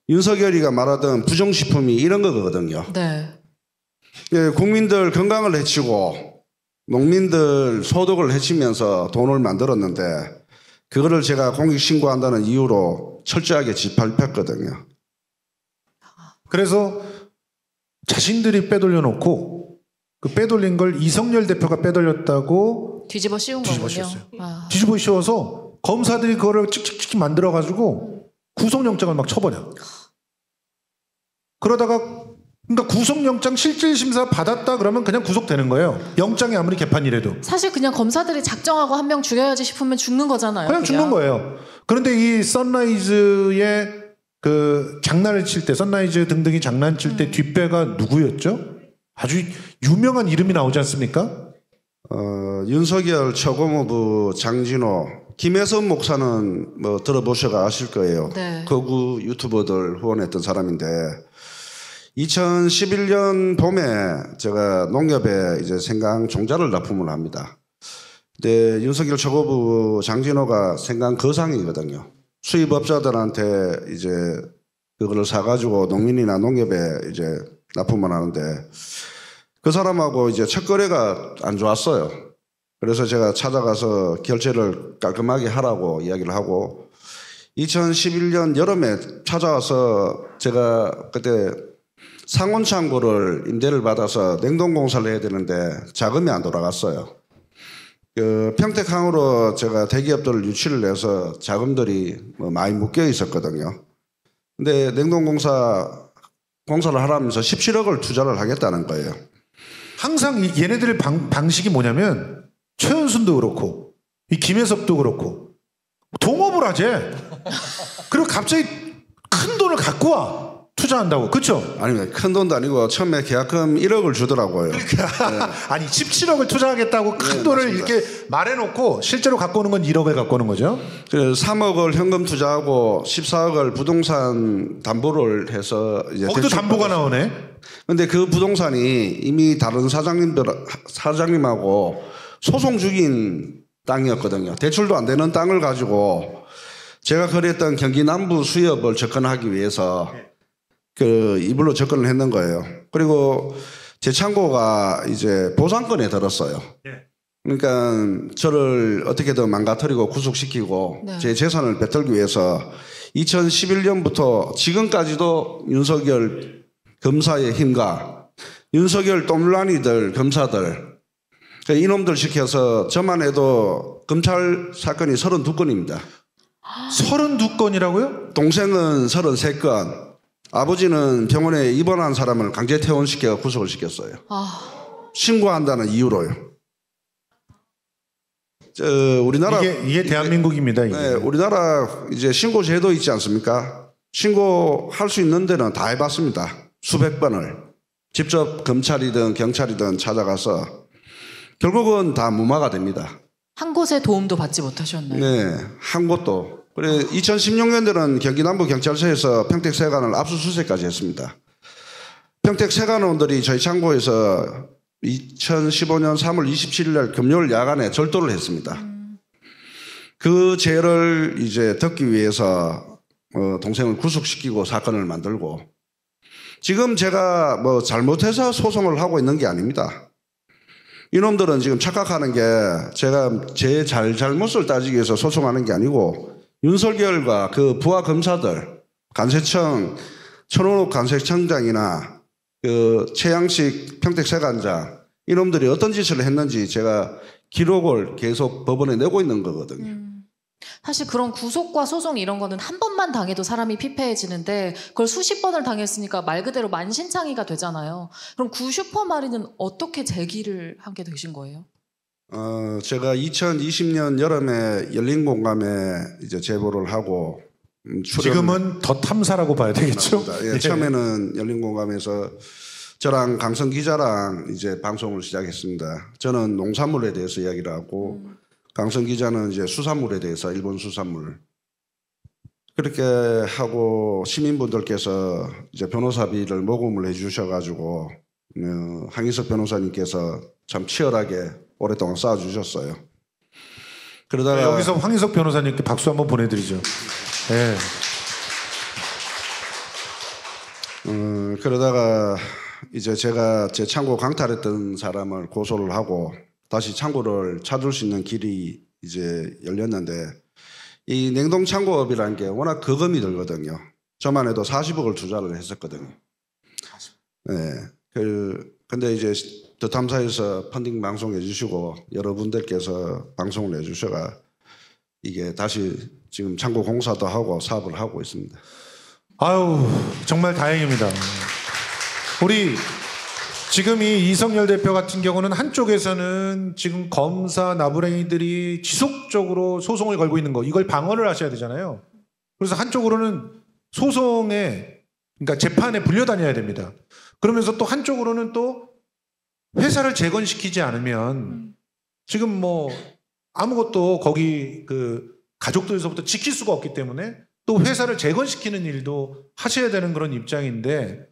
윤석열이가 말하던 부정식품이 이런 거거든요. 네. 예, 국민들 건강을 해치고 농민들 소득을 해치면서 돈을 만들었는데 그거를 제가 공익 신고한다는 이유로 철저하게 짓밟혔거든요. 그래서 자신들이 빼돌려 놓고 그 빼돌린 걸 이성열 대표가 빼돌렸다고 뒤집어 씌운 뒤집어 거군요. 씌웠어요. 아. 뒤집어 씌워서 검사들이 그거를 찍찍찍 만들어 가지고 구속영장을 막 쳐버려. 그러다가 그러니까 구속영장 실질심사 받았다 그러면 그냥 구속되는 거예요. 영장이 아무리 개판이라도. 사실 그냥 검사들이 작정하고 한 명 죽여야지 싶으면 죽는 거잖아요. 그냥 죽는 거예요. 그런데 이 선라이즈의 그 장난을 칠 때, 선라이즈 등등이 장난칠 때 뒷배가 누구였죠? 아주 유명한 이름이 나오지 않습니까? 어, 윤석열 처고모부 장진호, 김혜선 목사는 뭐 들어보셔가 아실 거예요. 네. 극우 유튜버들 후원했던 사람인데 2011년 봄에 제가 농협에 이제 생강 종자를 납품을 합니다. 근데 윤석열 처고부 장진호가 생강 거상이거든요. 수입업자들한테 이제 그거를 사가지고 농민이나 농협에 이제 납품을 하는데 그 사람하고 이제 첫 거래가 안 좋았어요. 그래서 제가 찾아가서 결제를 깔끔하게 하라고 이야기를 하고 2011년 여름에 찾아와서 제가 그때 상온 창고를 임대를 받아서 냉동 공사를 해야 되는데 자금이 안 돌아갔어요. 그 평택항으로 제가 대기업들을 유치를 해서 자금들이 뭐 많이 묶여 있었거든요. 근데 냉동 공사 공사를 하라면서 17억을 투자를 하겠다는 거예요. 항상 이 얘네들의 방, 방식이 뭐냐면 최은순도 그렇고 이 김혜섭도 그렇고 동업을 하재. 그리고 갑자기 큰 돈을 갖고 와 투자한다고 그렇죠? 아닙니다. 큰 돈도 아니고 처음에 계약금 1억을 주더라고요. <laughs> 아니 17억을 투자하겠다고 큰 돈을 이렇게 말해놓고 실제로 갖고 오는 건 1억을 갖고 오는 거죠. 그래서 3억을 현금 투자하고 14억을 부동산 담보를 해서 이제 거기도 담보가 받았어요. 나오네. 근데 그 부동산이 이미 다른 사장님들 사장님하고 소송 중인 땅이었거든요. 대출도 안 되는 땅을 가지고 제가 거래했던 경기 남부 수협을 접근하기 위해서 그 이불로 접근을 했는 거예요. 그리고 제 창고가 이제 보상권에 들었어요. 예. 그러니까 저를 어떻게든 망가뜨리고 구속시키고 네. 제 재산을 뱉들기 위해서 2011년부터 지금까지도 윤석열 검사의 힘과 윤석열 똥란이들 검사들 그 이놈들 시켜서 저만 해도 검찰 사건이 32건입니다. 32건이라고요? <gasps> 동생은 33건, 아버지는 병원에 입원한 사람을 강제 퇴원시켜 구속을 시켰어요. 아, 신고한다는 이유로요. 저 우리나라 이게 이게 대한민국입니다. 이게. 네, 우리나라 이제 신고 제도 있지 않습니까? 신고할 수 있는 데는 다 해봤습니다. 수백 번을 직접 검찰이든 경찰이든 찾아가서 결국은 다 무마가 됩니다. 한 곳의 도움도 받지 못하셨나요? 네, 한 곳도. 그래 2016년도는 경기 남부 경찰서에서 평택 세관을 압수수색까지 했습니다. 평택 세관원들이 저희 창고에서 2015년 3월 27일 날 금요일 야간에 절도를 했습니다. 그 죄를 이제 덮기 위해서 어, 동생을 구속시키고 사건을 만들고 지금 제가 뭐 잘못해서 소송을 하고 있는 게 아닙니다. 이놈들은 지금 착각하는 게 제가 제 잘 잘못을 따지기 위해서 소송하는 게 아니고 윤석열과 그 부하 검사들 간세청 천호록 간세청장이나 그 최양식 평택세관장 이놈들이 어떤 짓을 했는지 제가 기록을 계속 법원에 내고 있는 거거든요. 사실 그런 구속과 소송 이런 거는 한 번만 당해도 사람이 피폐해지는데 그걸 수십 번을 당했으니까 말 그대로 만신창이가 되잖아요. 그럼 구슈퍼 마리는 어떻게 제기를 하게 되신 거예요? 어, 제가 2020년 여름에 열린 공감에 이제 제보를 하고 음, 출연- 지금은 더 탐사라고 봐야 되겠죠? 예, <laughs> 예. 처음에는 열린 공감에서 저랑 강성 기자랑 이제 방송을 시작했습니다. 저는 농산물에 대해서 이야기를 하고 강성 기자는 이제 수산물에 대해서 일본 수산물 그렇게 하고 시민분들께서 이제 변호사비를 모금을 해주셔가지고 어, 황희석 변호사님께서 참 치열하게 오랫동안 쌓아주셨어요. 그러다가 네, 여기서 황희석 변호사님께 박수 한번 보내드리죠. 예. 음, 그러다가 이제 제가 제 창고 강탈했던 사람을 고소를 하고 다시 창고를 찾을 수 있는 길이 이제 열렸는데 이 냉동 창고업이라는 게 워낙 거금이 들거든요. 저만 해도 40억을 투자를 했었거든요. 네. 그, 근데 이제 더 탐사에서 펀딩 방송 해 주시고 여러분들께서 방송을 해 주셔가 이게 다시 지금 창고 공사도 하고 사업을 하고 있습니다. 아유 정말 다행입니다. 우리 지금 이 이성열 대표 같은 경우는 한쪽에서는 지금 검사 나부랭이들이 지속적으로 소송을 걸고 있는 거 이걸 방어를 하셔야 되잖아요. 그래서 한쪽으로는 소송에 그러니까 재판에 불려다녀야 됩니다. 그러면서 또 한쪽으로는 또 회사를 재건시키지 않으면 지금 뭐 아무것도 거기 그 가족들에서부터 지킬 수가 없기 때문에 또 회사를 재건시키는 일도 하셔야 되는 그런 입장인데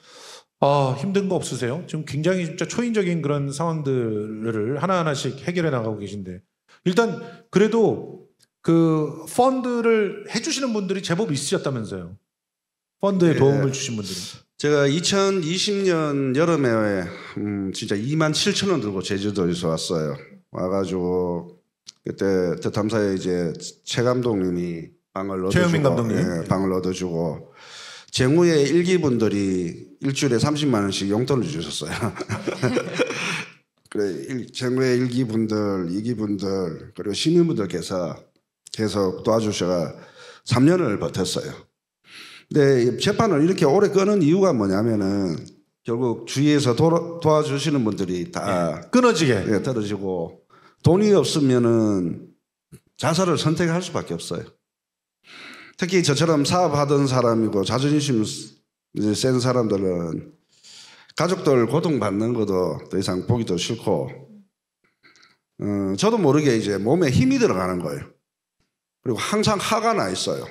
아 힘든 거 없으세요? 지금 굉장히 진짜 초인적인 그런 상황들을 하나하나씩 해결해 나가고 계신데 일단 그래도 그 펀드를 해주시는 분들이 제법 있으셨다면서요? 펀드에 예. 도움을 주신 분들이 제가 2020년 여름에 음, 진짜 2만 7천 원 들고 제주도에서 왔어요. 와가지고 그때 더 탐사에 이제 최 감독님이 방을 얻어주고 최영민 감독님. 예, 방을 얻어주고 재무의 일기분들이 일주일에 30만 원씩 용돈을 주셨어요. <laughs> 그래 일, 재무의 일기분들, 이기분들 그리고 시민분들께서 계속 도와주셔가 3년을 버텼어요. 근데 이 재판을 이렇게 오래 끄는 이유가 뭐냐면은 결국 주위에서 도, 도와주시는 분들이 다 끊어지게 예, 떨어지고 돈이 없으면은 자살을 선택할 수밖에 없어요. 특히 저처럼 사업하던 사람이고 자존심 센 사람들은 가족들 고통받는 것도 더 이상 보기도 싫고 어, 저도 모르게 이제 몸에 힘이 들어가는 거예요. 그리고 항상 화가 나 있어요.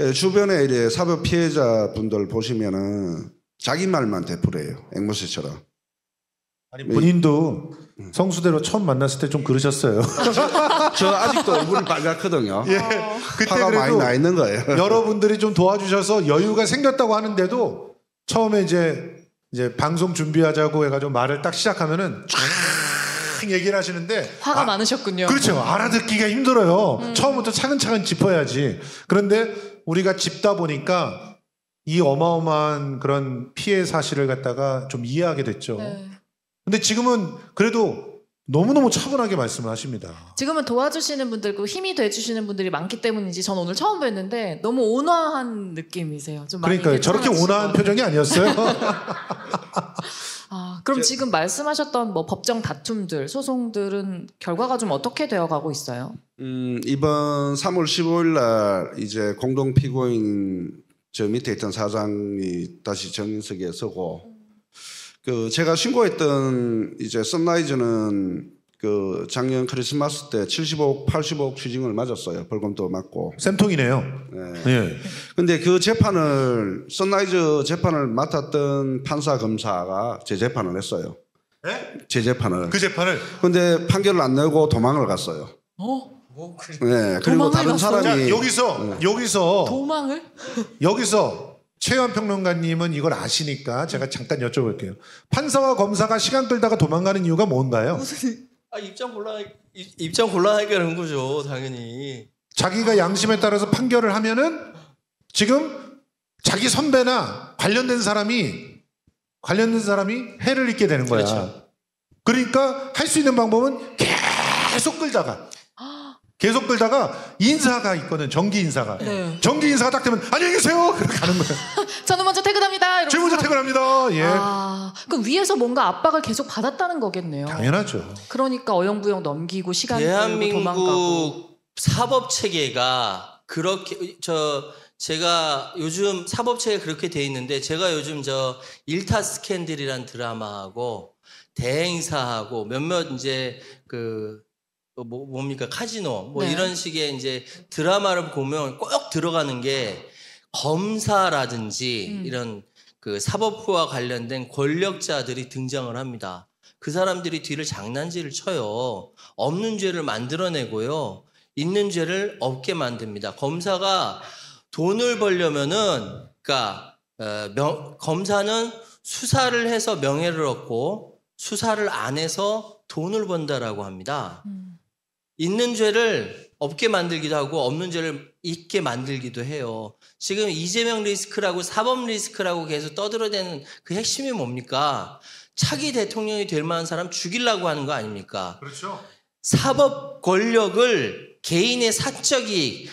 예, 주변에 이제 사법 피해자 분들 보시면은 자기 말만 되풀이해요. 앵무새처럼. 아니 본인도 성수대로 처음 만났을 때 좀 그러셨어요. <laughs> 저 아직도 얼굴이 빨갛거든요. 예. 그때 화가 많이 그래도 나 있는 거예요. <laughs> 여러분들이 좀 도와주셔서 여유가 생겼다고 하는데도 처음에 이제 이제 방송 준비하자고 해가지고 말을 딱 시작하면은 쫙 얘기를 하시는데 화가 아, 많으셨군요. 그렇죠. 알아듣기가 힘들어요. 처음부터 차근차근 짚어야지. 그런데 우리가 짚다 보니까 이 어마어마한 그런 피해 사실을 갖다가 좀 이해하게 됐죠. 네. 근데 지금은 그래도 너무너무 차분하게 말씀을 하십니다. 지금은 도와주시는 분들, 그 힘이 돼주시는 분들이 많기 때문인지 전 오늘 처음 뵀는데 너무 온화한 느낌이세요. 좀 많이 그러니까 저렇게. 온화한 표정이 아니었어요. <laughs> 아, 그럼 지금 말씀하셨던 뭐 법정 다툼들, 소송들은 결과가 좀 어떻게 되어 가고 있어요? 음, 이번 3월 15일 날 이제 공동 피고인 저 밑에 있던 사장이 다시 정인석에 서고 그 제가 신고했던 이제 선라이즈는 그 작년 크리스마스 때 75억, 80억 추징을 맞았어요. 벌금도 맞고. 쌤통이네요. 네. 예. 근데 그 재판을 선라이즈 재판을 맡았던 판사 검사가 재 재판을 했어요. 네? 재 재판을. 그 재판을 근데 판결을 안 내고 도망을 갔어요. 어? 뭐 그래. 네. 그리고 도망을 다른 갔어요? 자, 사람이 여기서 여기서 도망을? 여기서 최요한 평론가님은 이걸 아시니까 제가 잠깐 여쭤볼게요. 판사와 검사가 시간 끌다가 도망가는 이유가 뭔가요? 아 입장 곤란 입- 입장 곤란하게 하는 거죠, 당연히. 자기가 양심에 따라서 판결을 하면은 지금 자기 선배나 관련된 사람이 관련된 사람이 해를 입게 되는 거야. 그렇죠. 그러니까 할 수 있는 방법은 계속 끌다가 계속 끌다가 인사가 있거든 정기 인사가 네. 정기 인사가 딱 되면 안녕히 계세요 그렇게 가는 거야. <laughs> 저는 먼저 퇴근합니다. 이러면서. 제가 먼저 퇴근합니다. 예. 아, 그럼 위에서 뭔가 압박을 계속 받았다는 거겠네요. 당연하죠. 그러니까 어영부영 넘기고 시간 끌고 도망가고. 대한민국 사법 체계가 그렇게 저 제가 요즘 사법 체계 그렇게 돼 있는데 제가 요즘 저 일타 스캔들이란 드라마하고 대행사하고 몇몇 이제 그 뭐, 뭡니까 카지노 뭐 네. 이런 식의 이제 드라마를 보면 꼭 들어가는 게 검사라든지 음. 이런 그 사법부와 관련된 권력자들이 등장을 합니다. 그 사람들이 뒤를 장난질을 쳐요. 없는 죄를 만들어내고요. 있는 죄를 없게 만듭니다. 검사가 돈을 벌려면은, 그러니까 어, 명- 검사는 수사를 해서 명예를 얻고 수사를 안 해서 돈을 번다라고 합니다. 음. 있는 죄를 없게 만들기도 하고 없는 죄를 있게 만들기도 해요. 지금 이재명 리스크라고 사법 리스크라고 계속 떠들어대는 그 핵심이 뭡니까? 차기 대통령이 될 만한 사람 죽이려고 하는 거 아닙니까? 그렇죠. 사법 권력을 개인의 사적 이익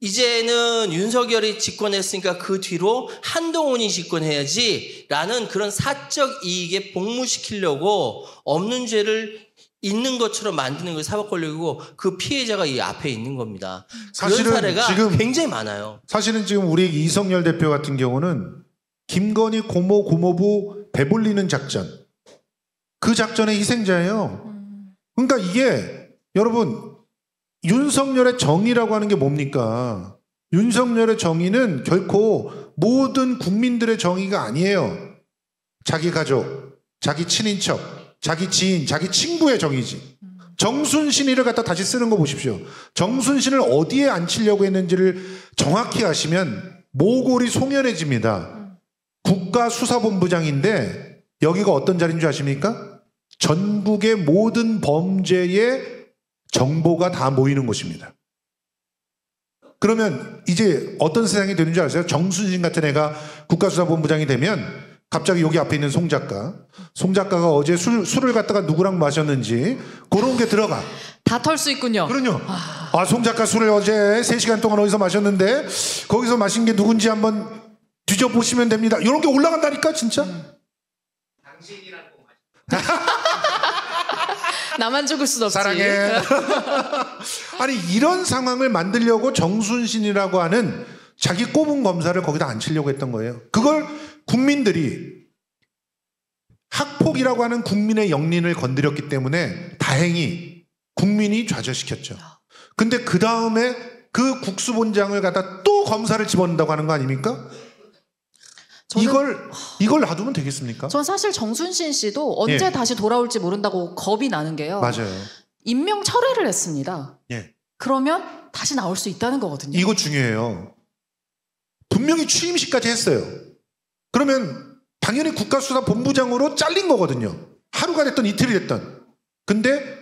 이제는 윤석열이 집권했으니까 그 뒤로 한동훈이 집권해야지 라는 그런 사적 이익에 복무시키려고 없는 죄를 있는 것처럼 만드는 게 사법 권력이고 그 피해자가 이 앞에 있는 겁니다. 사실은 그런 사례가 지금- 굉장히 많아요. 사실은 지금 우리 이성열 대표 같은 경우는 김건희 고모 고모부 배불리는 작전 그 작전의 희생자예요. 음. 그러니까 이게 여러분 윤석열의 정의라고 하는 게 뭡니까? 윤석열의 정의는 결코 모든 국민들의 정의가 아니에요. 자기 가족, 자기 친인척, 자기 지인, 자기 친구의 정의지. 정순신이를 갖다 다시 쓰는 거 보십시오. 정순신을 어디에 앉히려고 했는지를 정확히 아시면 모골이 송연해집니다. 국가수사본부장인데 여기가 어떤 자리인 줄 아십니까? 전국의 모든 범죄의 정보가 다 모이는 곳입니다. 그러면 이제 어떤 세상이 되는 줄 아세요? 정순신 같은 애가 국가수사본부장이 되면 갑자기 여기 앞에 있는 송 작가, 송 작가가 어제 술, 술을 갖다가 누구랑 마셨는지 그런 게 들어가. 다 털 수 있군요. 그럼요. 아, 송 작가 술을 어제 3시간 동안 어디서 마셨는데 거기서 마신 게 누군지 한번 뒤져보시면 됩니다. 이런 게 올라간다니까 진짜. <laughs> 나만 죽을 순 없지. 사랑해. <laughs> 아니 이런 상황을 만들려고 정순신이라고 하는 자기 꼽은 검사를 거기다 앉히려고 했던 거예요. 그걸 국민들이 학폭이라고 하는 국민의 영린을 건드렸기 때문에 다행히 국민이 좌절시켰죠. 근데 그 다음에 그 국수본장을 갖다 또 검사를 집어넣는다고 하는 거 아닙니까? 이걸 이걸 놔두면 되겠습니까? 전 사실 정순신 씨도 언제 예. 다시 돌아올지 모른다고 겁이 나는 게요. 맞아요. 임명 철회를 했습니다. 예. 그러면 다시 나올 수 있다는 거거든요. 이거 중요해요. 분명히 취임식까지 했어요. 그러면 당연히 국가수사본부장으로 잘린 거거든요. 하루가 됐든 이틀이 됐든. 근데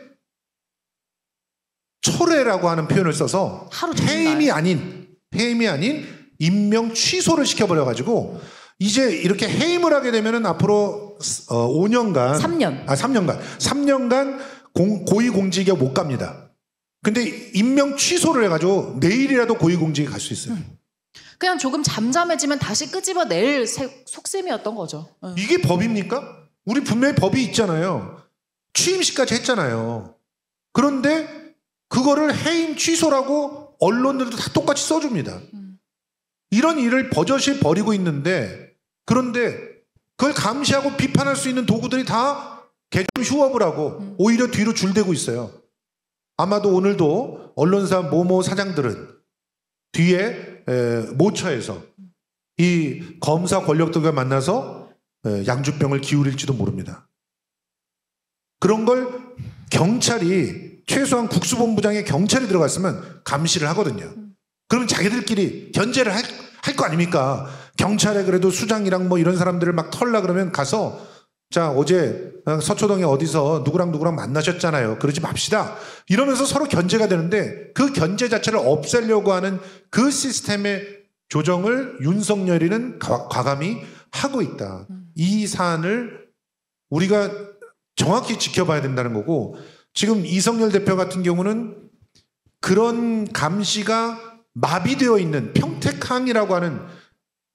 철회라고 하는 표현을 써서 해임이. 아닌 해임이 아닌 임명 취소를 시켜버려 가지고 이제 이렇게 해임을 하게 되면은 앞으로 어, 5년간 3년. 아 3년간 3년간 공, 고위공직에 못 갑니다. 근데 임명 취소를 해가지고 내일이라도 고위공직에 갈 수 있어요. 그냥 조금 잠잠해지면 다시 끄집어낼 세- 속셈이었던 거죠. 응. 이게 법입니까? 우리 분명히 법이 있잖아요. 취임식까지 했잖아요. 그런데 그거를 해임 취소라고 언론들도 다 똑같이 써줍니다. 이런 일을 버젓이 벌이고 있는데 그런데 그걸 감시하고 비판할 수 있는 도구들이 다 개점 휴업을 하고 오히려 뒤로 줄대고 있어요. 아마도 오늘도 언론사 모모 사장들은 뒤에 에, 모처에서 이 검사 권력들과 만나서 에, 양주병을 기울일지도 모릅니다. 그런 걸 경찰이 최소한 국수본부장에 경찰이 들어갔으면 감시를 하거든요. 그러면 자기들끼리 견제를 할 거 아닙니까? 경찰에 그래도 수장이랑 뭐 이런 사람들을 막 털라 그러면 가서 자 어제 어, 서초동에 어디서 누구랑 누구랑 만나셨잖아요. 그러지 맙시다. 이러면서 서로 견제가 되는데 그 견제 자체를 없애려고 하는 그 시스템의 조정을 윤석열이는 과- 과감히 하고 있다. 이 사안을 우리가 정확히 지켜봐야 된다는 거고 지금 이성열 대표 같은 경우는 그런 감시가 마비되어 있는 평택항이라고 하는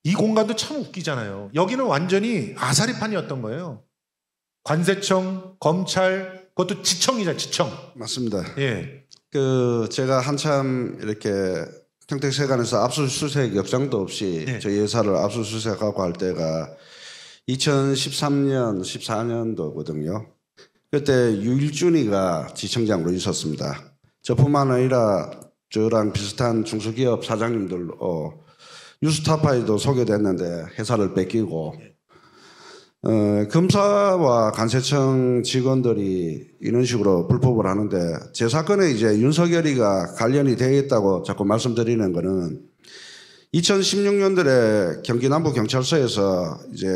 이 공간도 참 웃기잖아요. 여기는 완전히 아사리판이었던 거예요. 관세청, 검찰, 그것도 지청이잖아요. 지청. 맞습니다. 예. 그 제가 한참 이렇게 평택세관에서 압수수색 역장도 없이 네. 저희 회사를 압수수색하고 할 때가 2013년, 14년도거든요. 그때 유일준이가 지청장으로 있었습니다. 저뿐만 아니라 저랑 비슷한 중소기업 사장님들, 어, 뉴스타파에도 소개됐는데 회사를 뺏기고 어, 검사와 관세청 직원들이 이런 식으로 불법을 하는데 제 사건에 이제 윤석열이가 관련이 되어 있다고 자꾸 말씀드리는 거는 2016년도에 경기 남부 경찰서에서 이제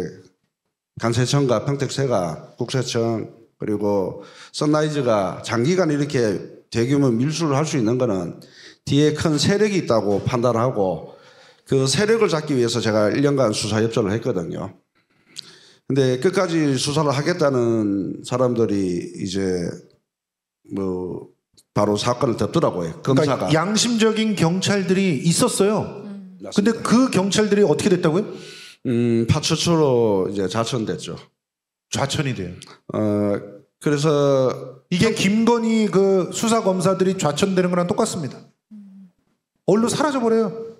관세청과 평택세가 국세청 그리고 선라이즈가 장기간 이렇게 대규모 밀수를 할 수 있는 거는 뒤에 큰 세력이 있다고 판단하고 그 세력을 잡기 위해서 제가 1년간 수사 협조를 했거든요. 근데 끝까지 수사를 하겠다는 사람들이 이제 뭐 바로 사건을 덮더라고요. 검사가. 그러니까 양심적인 경찰들이 있었어요. 맞습니다. 근데 그 경찰들이 어떻게 됐다고요? 음, 파출소로 이제 자천됐죠. 좌천이 돼요. 어, 그래서 이게 김건희 그 수사 검사들이 좌천되는 거랑 똑같습니다. 얼로 사라져 버려요.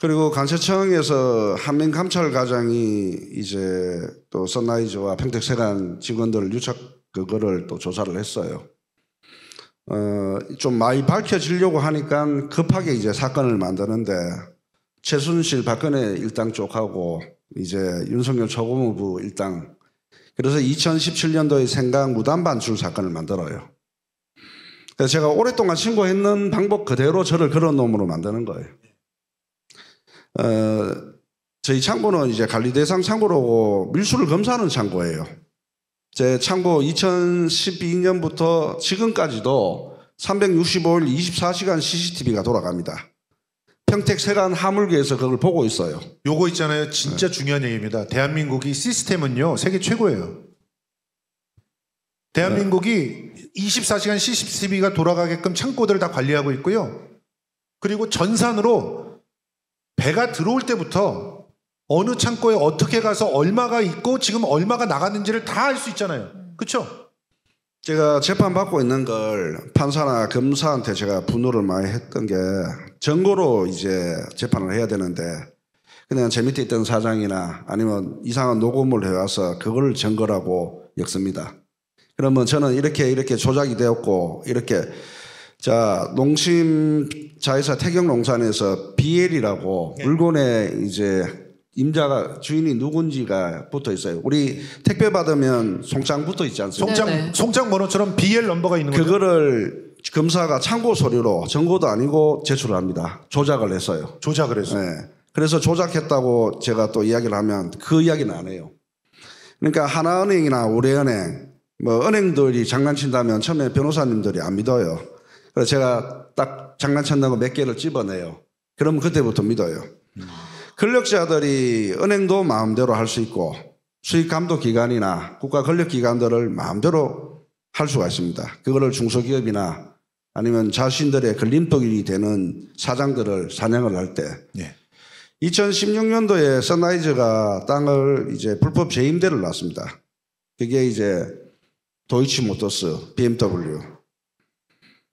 그리고 관세청에서 한민 감찰 과장이 이제 또 선라이즈와 평택세관 직원들 유착 그거를 또 조사를 했어요. 어, 좀 많이 밝혀지려고 하니까 급하게 이제 사건을 만드는데 최순실 박근혜 일당 쪽하고 이제 윤석열 초고무부 일당 그래서 2017년도에 생각 무단 반출 사건을 만들어요. 그래서 제가 오랫동안 신고했는 방법 그대로 저를 그런 놈으로 만드는 거예요. 어, 저희 창고는 이제 관리 대상 창고로 밀수를 검사하는 창고예요. 제 창고 2012년부터 지금까지도 365일 24시간 CCTV가 돌아갑니다. 평택 세관 하물계에서 그걸 보고 있어요. 요거 있잖아요. 진짜 중요한 얘기입니다. 대한민국이 시스템은요. 세계 최고예요. 대한민국이 24시간 CCTV가 돌아가게끔 창고들을 다 관리하고 있고요. 그리고 전산으로 배가 들어올 때부터 어느 창고에 어떻게 가서 얼마가 있고 지금 얼마가 나갔는지를 다 알 수 있잖아요. 그렇죠? 제가 재판 받고 있는 걸 판사나 검사한테 제가 분노를 많이 했던 게 정고로 이제 재판을 해야 되는데 그냥 제 밑에 있던 사장이나 아니면 이상한 녹음을 해와서 그걸 증거라고 엮습니다. 그러면 저는 이렇게 이렇게 조작이 되었고 이렇게 자 농심 자회사 태경 농산에서 BL이라고 물건에 이제 임자가 주인이 누군지가 붙어 있어요. 우리 택배 받으면 송장 붙어 있지 않습니까? 송장 네네. 송장 번호처럼 BL 넘버가 있는 거죠. 그거를 검사가 참고 서류로 정보도 아니고 제출합니다. 조작을 했어요. 조작을 해서. 네. 그래서 조작했다고 제가 또 이야기를 하면 그 이야기는 안 해요. 그러니까 하나은행이나 우리은행, 뭐 은행들이 장난친다면 처음에 변호사님들이 안 믿어요. 그래서 제가 딱 장난쳤다고 몇 개를 집어내요. 그러면 그때부터 믿어요. 권력자들이 은행도 마음대로 할 수 있고 수익 감독 기관이나 국가 권력 기관들을 마음대로 할 수가 있습니다. 그거를 중소기업이나 아니면 자신들의 걸림돌이 되는 사장들을 사냥을 할 때 예. 2016년도에 선라이즈가 땅을 이제 불법 재임대를 놨습니다. 그게 이제 도이치모터스, BMW.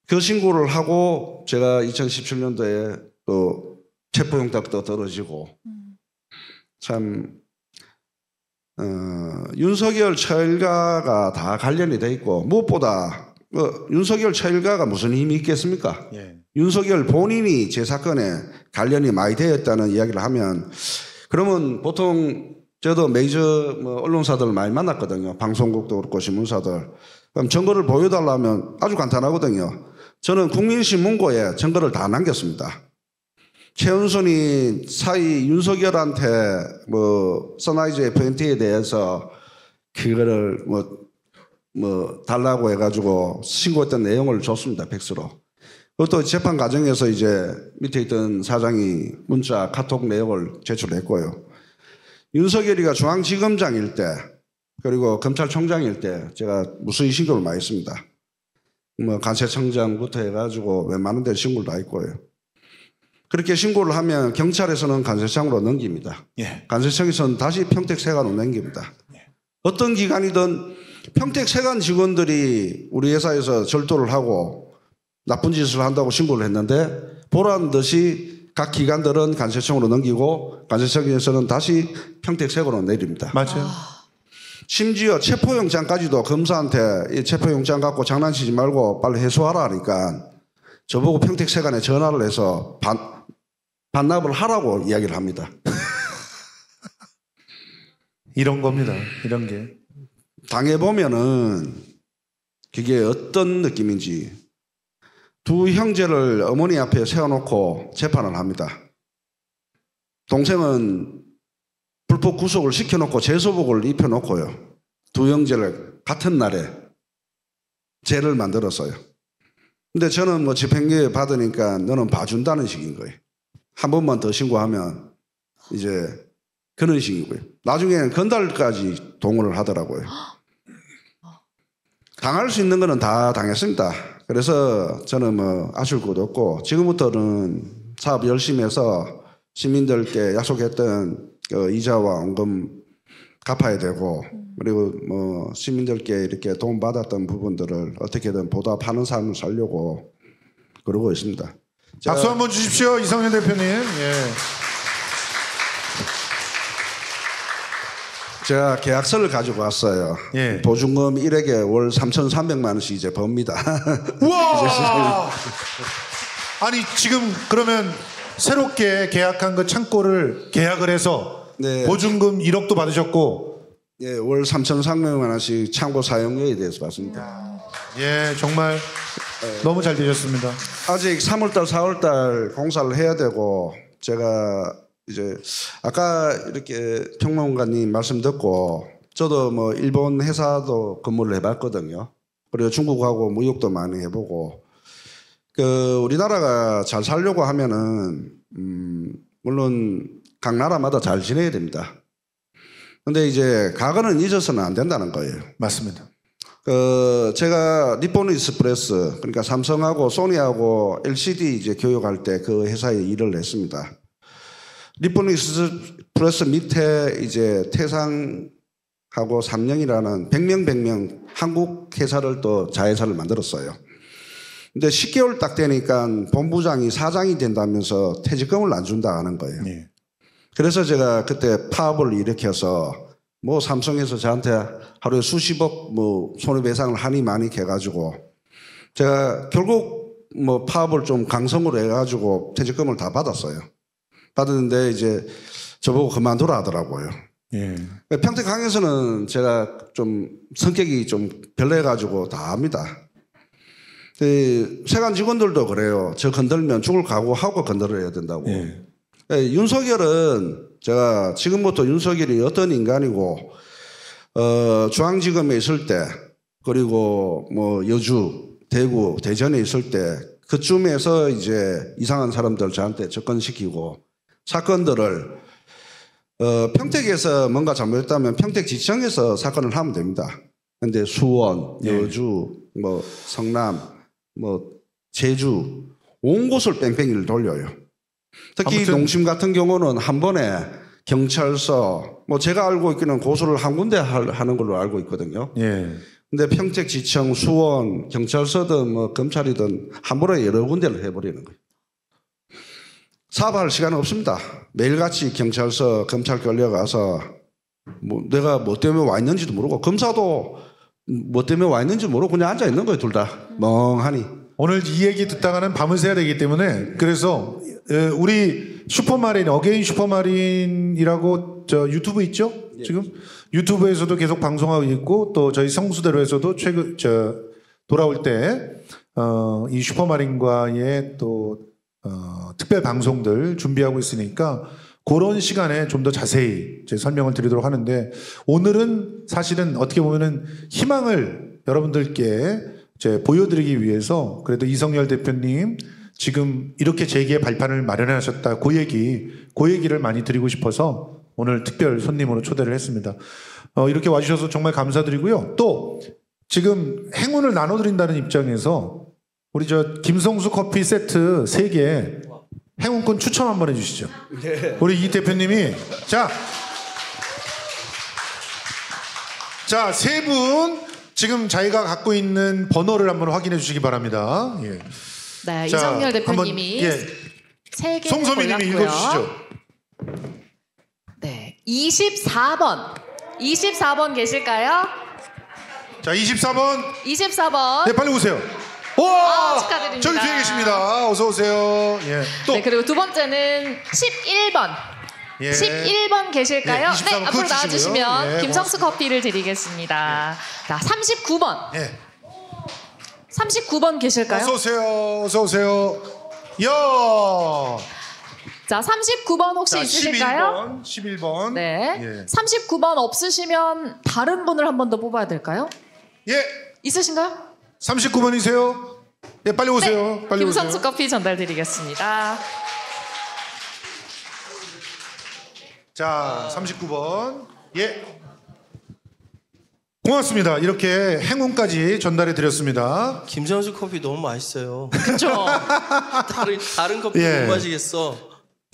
그 신고를 하고 제가 2017년도에 또 체포영장도 떨어지고 참 어, 윤석열 처일가가 다 관련이 돼 있고 무엇보다 어, 윤석열 처일가가 무슨 힘이 있겠습니까? 예. 윤석열 본인이 제 사건에 관련이 많이 되었다는 이야기를 하면 그러면 보통 저도 메이저 뭐 언론사들 많이 만났거든요. 방송국도 그렇고 신문사들. 그럼 증거를 보여달라면 아주 간단하거든요. 저는 국민신문고에 증거를 다 남겼습니다. 최은순이 사이 윤석열한테 뭐 선라이즈 FNT에 대해서 그거를 뭐, 뭐 달라고 해가지고 신고했던 내용을 줬습니다. 백수로. 그것도 재판 과정에서 이제 밑에 있던 사장이 문자 카톡 내용을 제출했고요. 윤석열이가 중앙지검장일 때 그리고 검찰총장일 때 제가 무수히 신고를 많이 했습니다. 뭐 관세청장부터 해가지고 웬만한 데 신고를 다 했고요. 그렇게 신고를 하면 경찰에서는 간세청으로 넘깁니다. 예. 간세청에서는 다시 평택세관으로 넘깁니다. 어떤 기관이든 평택세관 직원들이 우리 회사에서 절도를 하고 나쁜 짓을 한다고 신고를 했는데 보란 듯이 각 기관들은 간세청으로 넘기고 간세청에서는 다시 평택세관으로 내립니다. 맞아요. 심지어 체포영장까지도 검사한테 이 체포영장 갖고 장난치지 말고 빨리 해소하라 하니까 저보고 평택세관에 전화를 해서 반, 반납을 하라고 이야기를 합니다. <laughs> 이런 겁니다. 이런 게. 당해보면은 그게 어떤 느낌인지 두 형제를 어머니 앞에 세워놓고 재판을 합니다. 동생은 불법 구속을 시켜놓고 재소복을 입혀놓고요. 두 형제를 같은 날에 죄를 만들었어요. 근데 저는 뭐 집행유예 받으니까 너는 봐준다는 식인 거예요. 한 번만 더 신고하면 이제 그런 식이고요. 나중에는 건달까지 동원을 하더라고요. 당할 수 있는 거는 다 당했습니다. 그래서 저는 뭐 아쉬울 것도 없고 지금부터는 사업 열심히 해서 시민들께 약속했던 그 이자와 원금 갚아야 되고 그리고 뭐 시민들께 이렇게 돈 받았던 부분들을 어떻게든 보답하는 삶을 살려고 그러고 있습니다. 박수 한번 주십시오. 이성윤 대표님. 예. 제가 계약서를 가지고 왔어요. 예. 보증금 1액에 월 3,300만 원씩 이제 법니다. <laughs> 우와! 아니 지금 그러면 새롭게 계약한 그 창고를 계약을 해서 네. 보증금 1억도 받으셨고 예, 월 3,300만 원씩 창고 사용료에 대해서 받습니다. 예 정말 너무 잘 되셨습니다. 아직 3월달, 4월달 공사를 해야 되고 제가 이제 아까 이렇게 평론가님 말씀 듣고 저도 뭐 일본 회사도 근무를 해봤거든요. 그리고 중국하고 무역도 많이 해보고 그 우리나라가 잘 살려고 하면은 음 물론 각 나라마다 잘 지내야 됩니다. 근데 이제 과거는 잊어서는 안 된다는 거예요. 맞습니다. 그 제가 니폰 이스프레스 그러니까 삼성하고 소니하고 LCD 이제 교육할 때 그 회사에 일을 했습니다. 니폰 이스프레스 밑에 이제 태상하고 삼령이라는 100명 100명 한국 회사를 또 자회사를 만들었어요. 근데 10개월 딱 되니까 본부장이 사장이 된다면서 퇴직금을 안 준다 하는 거예요. 예. 그래서 제가 그때 파업을 일으켜서 뭐 삼성에서 저한테 하루에 수십억 뭐 손해배상을 하니 많이 해가지고 제가 결국 뭐 파업을 좀 강성으로 해가지고 퇴직금을 다 받았어요. 받았는데 이제 저보고 그만두라 하더라고요. 예. 평택항에서는 제가 좀 성격이 좀 별로해가지고 다 압니다. 그 세관 직원들도 그래요. 저 건들면 죽을 각오하고 건드려야 된다고. 예. 예, 윤석열은 제가 지금부터 윤석열이 어떤 인간이고 어, 중앙지검에 있을 때 그리고 뭐 여주, 대구, 대전에 있을 때 그쯤에서 이제 이상한 사람들 저한테 접근시키고 사건들을 어, 평택에서 뭔가 잘못했다면 평택 지청에서 사건을 하면 됩니다. 근데 수원, 여주, 뭐 성남, 뭐 제주 온 곳을 뺑뺑이를 돌려요. 특히 농심 같은 경우는 한 번에 경찰서 뭐 제가 알고 있기는 고소를 한 군데 할- 하는 걸로 알고 있거든요. 예. 근데 평택지청, 수원, 경찰서든 뭐 검찰이든 한 번에 여러 군데를 해버리는 거예요. 사업할 시간은 없습니다. 매일같이 경찰서, 검찰 끌려가서 뭐 내가 뭐 때문에 와 있는지도 모르고 검사도 뭐 때문에 와 있는지 모르고 그냥 앉아 있는 거예요, 둘 다. 멍하니. 오늘 이 얘기 듣다가는 밤을 새야 되기 때문에 그래서 에, 우리 슈퍼마린 again 슈퍼마린이라고 저 유튜브 있죠? 지금 유튜브에서도 계속 방송하고 있고 또 저희 성수대로에서도 최근 저 돌아올 때 어 이 슈퍼마린과의 또 어, 특별 방송들 준비하고 있으니까 그런 시간에 좀 더 자세히 제 설명을 드리도록 하는데 오늘은 사실은 어떻게 보면은 희망을 여러분들께 이 제 보여드리기 위해서 그래도 이성열 대표님 지금 이렇게 재기의 발판을 마련하셨다 그 얘기 그 얘기를 많이 드리고 싶어서 오늘 특별 손님으로 초대를 했습니다. 어, 이렇게 와주셔서 정말 감사드리고요. 또 지금 행운을 나눠드린다는 입장에서 우리 저 김성수 커피 세트 3개 행운권 추첨 한번 해주시죠. 우리 이 대표님이 자, 자 세 분 지금 자기가 갖고 있는 번호를 한번 확인해 주시기 바랍니다. 예. 네, 자, 한번, 대표님이 예, 세 개. 송소민님이 읽어주시죠. 네, 24번. 24번 계실까요? 자, 24번. 24번. 네, 빨리 오세요. 와! 아, 축하드립니다. 저기 뒤에 계십니다. 어서 오세요. 예. 또 네, 그리고 두 번째는 11번. 예. 11번 계실까요? 예, 23번 네, 앞으로. 나와주시면 예, 김성수 커피를 드리겠습니다. 자, 39번. 예. 39번 계실까요? 어서 오세요. 어서 오세요. 야! 자, 39번 혹시 자, 있으실까요? 11번. 11번. 네. 예. 39번 없으시면 다른 분을 한 번 더 뽑아야 될까요? 예. 있으신가요? 39번이세요? 예, 빨리 오세요. 네. 빨리 김성수 오세요. 커피 전달드리겠습니다. 자, 39번. 예. 고맙습니다. 이렇게 행운까지 전달해 드렸습니다. 김정수 커피 너무 맛있어요. 그렇죠. <laughs> 다른 다른 커피 예. 못 마시겠어.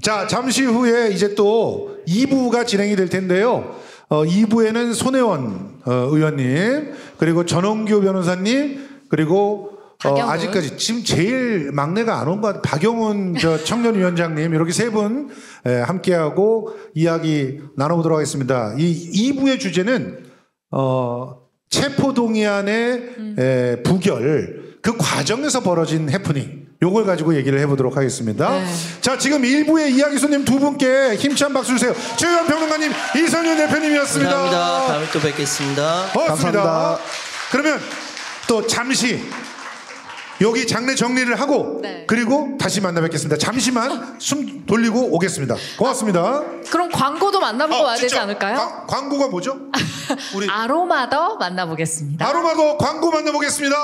자, 잠시 후에 이제 또 2부가 진행이 될 텐데요. 어, 2부에는 손혜원 어, 의원님, 그리고 전원규 변호사님, 그리고 어, 박영훈. 아직까지 지금 제일 막내가 안 온 것 같아요. 박영훈 저 <laughs> 청년위원장님 이렇게 세 분 함께하고 이야기 나눠보도록 하겠습니다. 이 2부의 주제는 어, 체포동의안의 에, 부결 그 과정에서 벌어진 해프닝 요걸 가지고 얘기를 해보도록 하겠습니다. 네. 자 지금 1부의 이야기 손님 두 분께 힘찬 박수 주세요. 최유한 평론가님 이성윤 대표님이었습니다. 감사합니다. 다음에 또 뵙겠습니다. 고맙습니다. 감사합니다. 그러면 또 잠시 여기 장례 정리를 하고 네. 그리고 다시 만나 뵙겠습니다. 잠시만 숨 돌리고 오겠습니다. 고맙습니다. 그럼 광고도 만나보고 어, 와야 되지 진짜 않을까요? 광- 광고가 뭐죠? <laughs> 우리 아로마더 만나보겠습니다. 아로마도 광고 만나보겠습니다.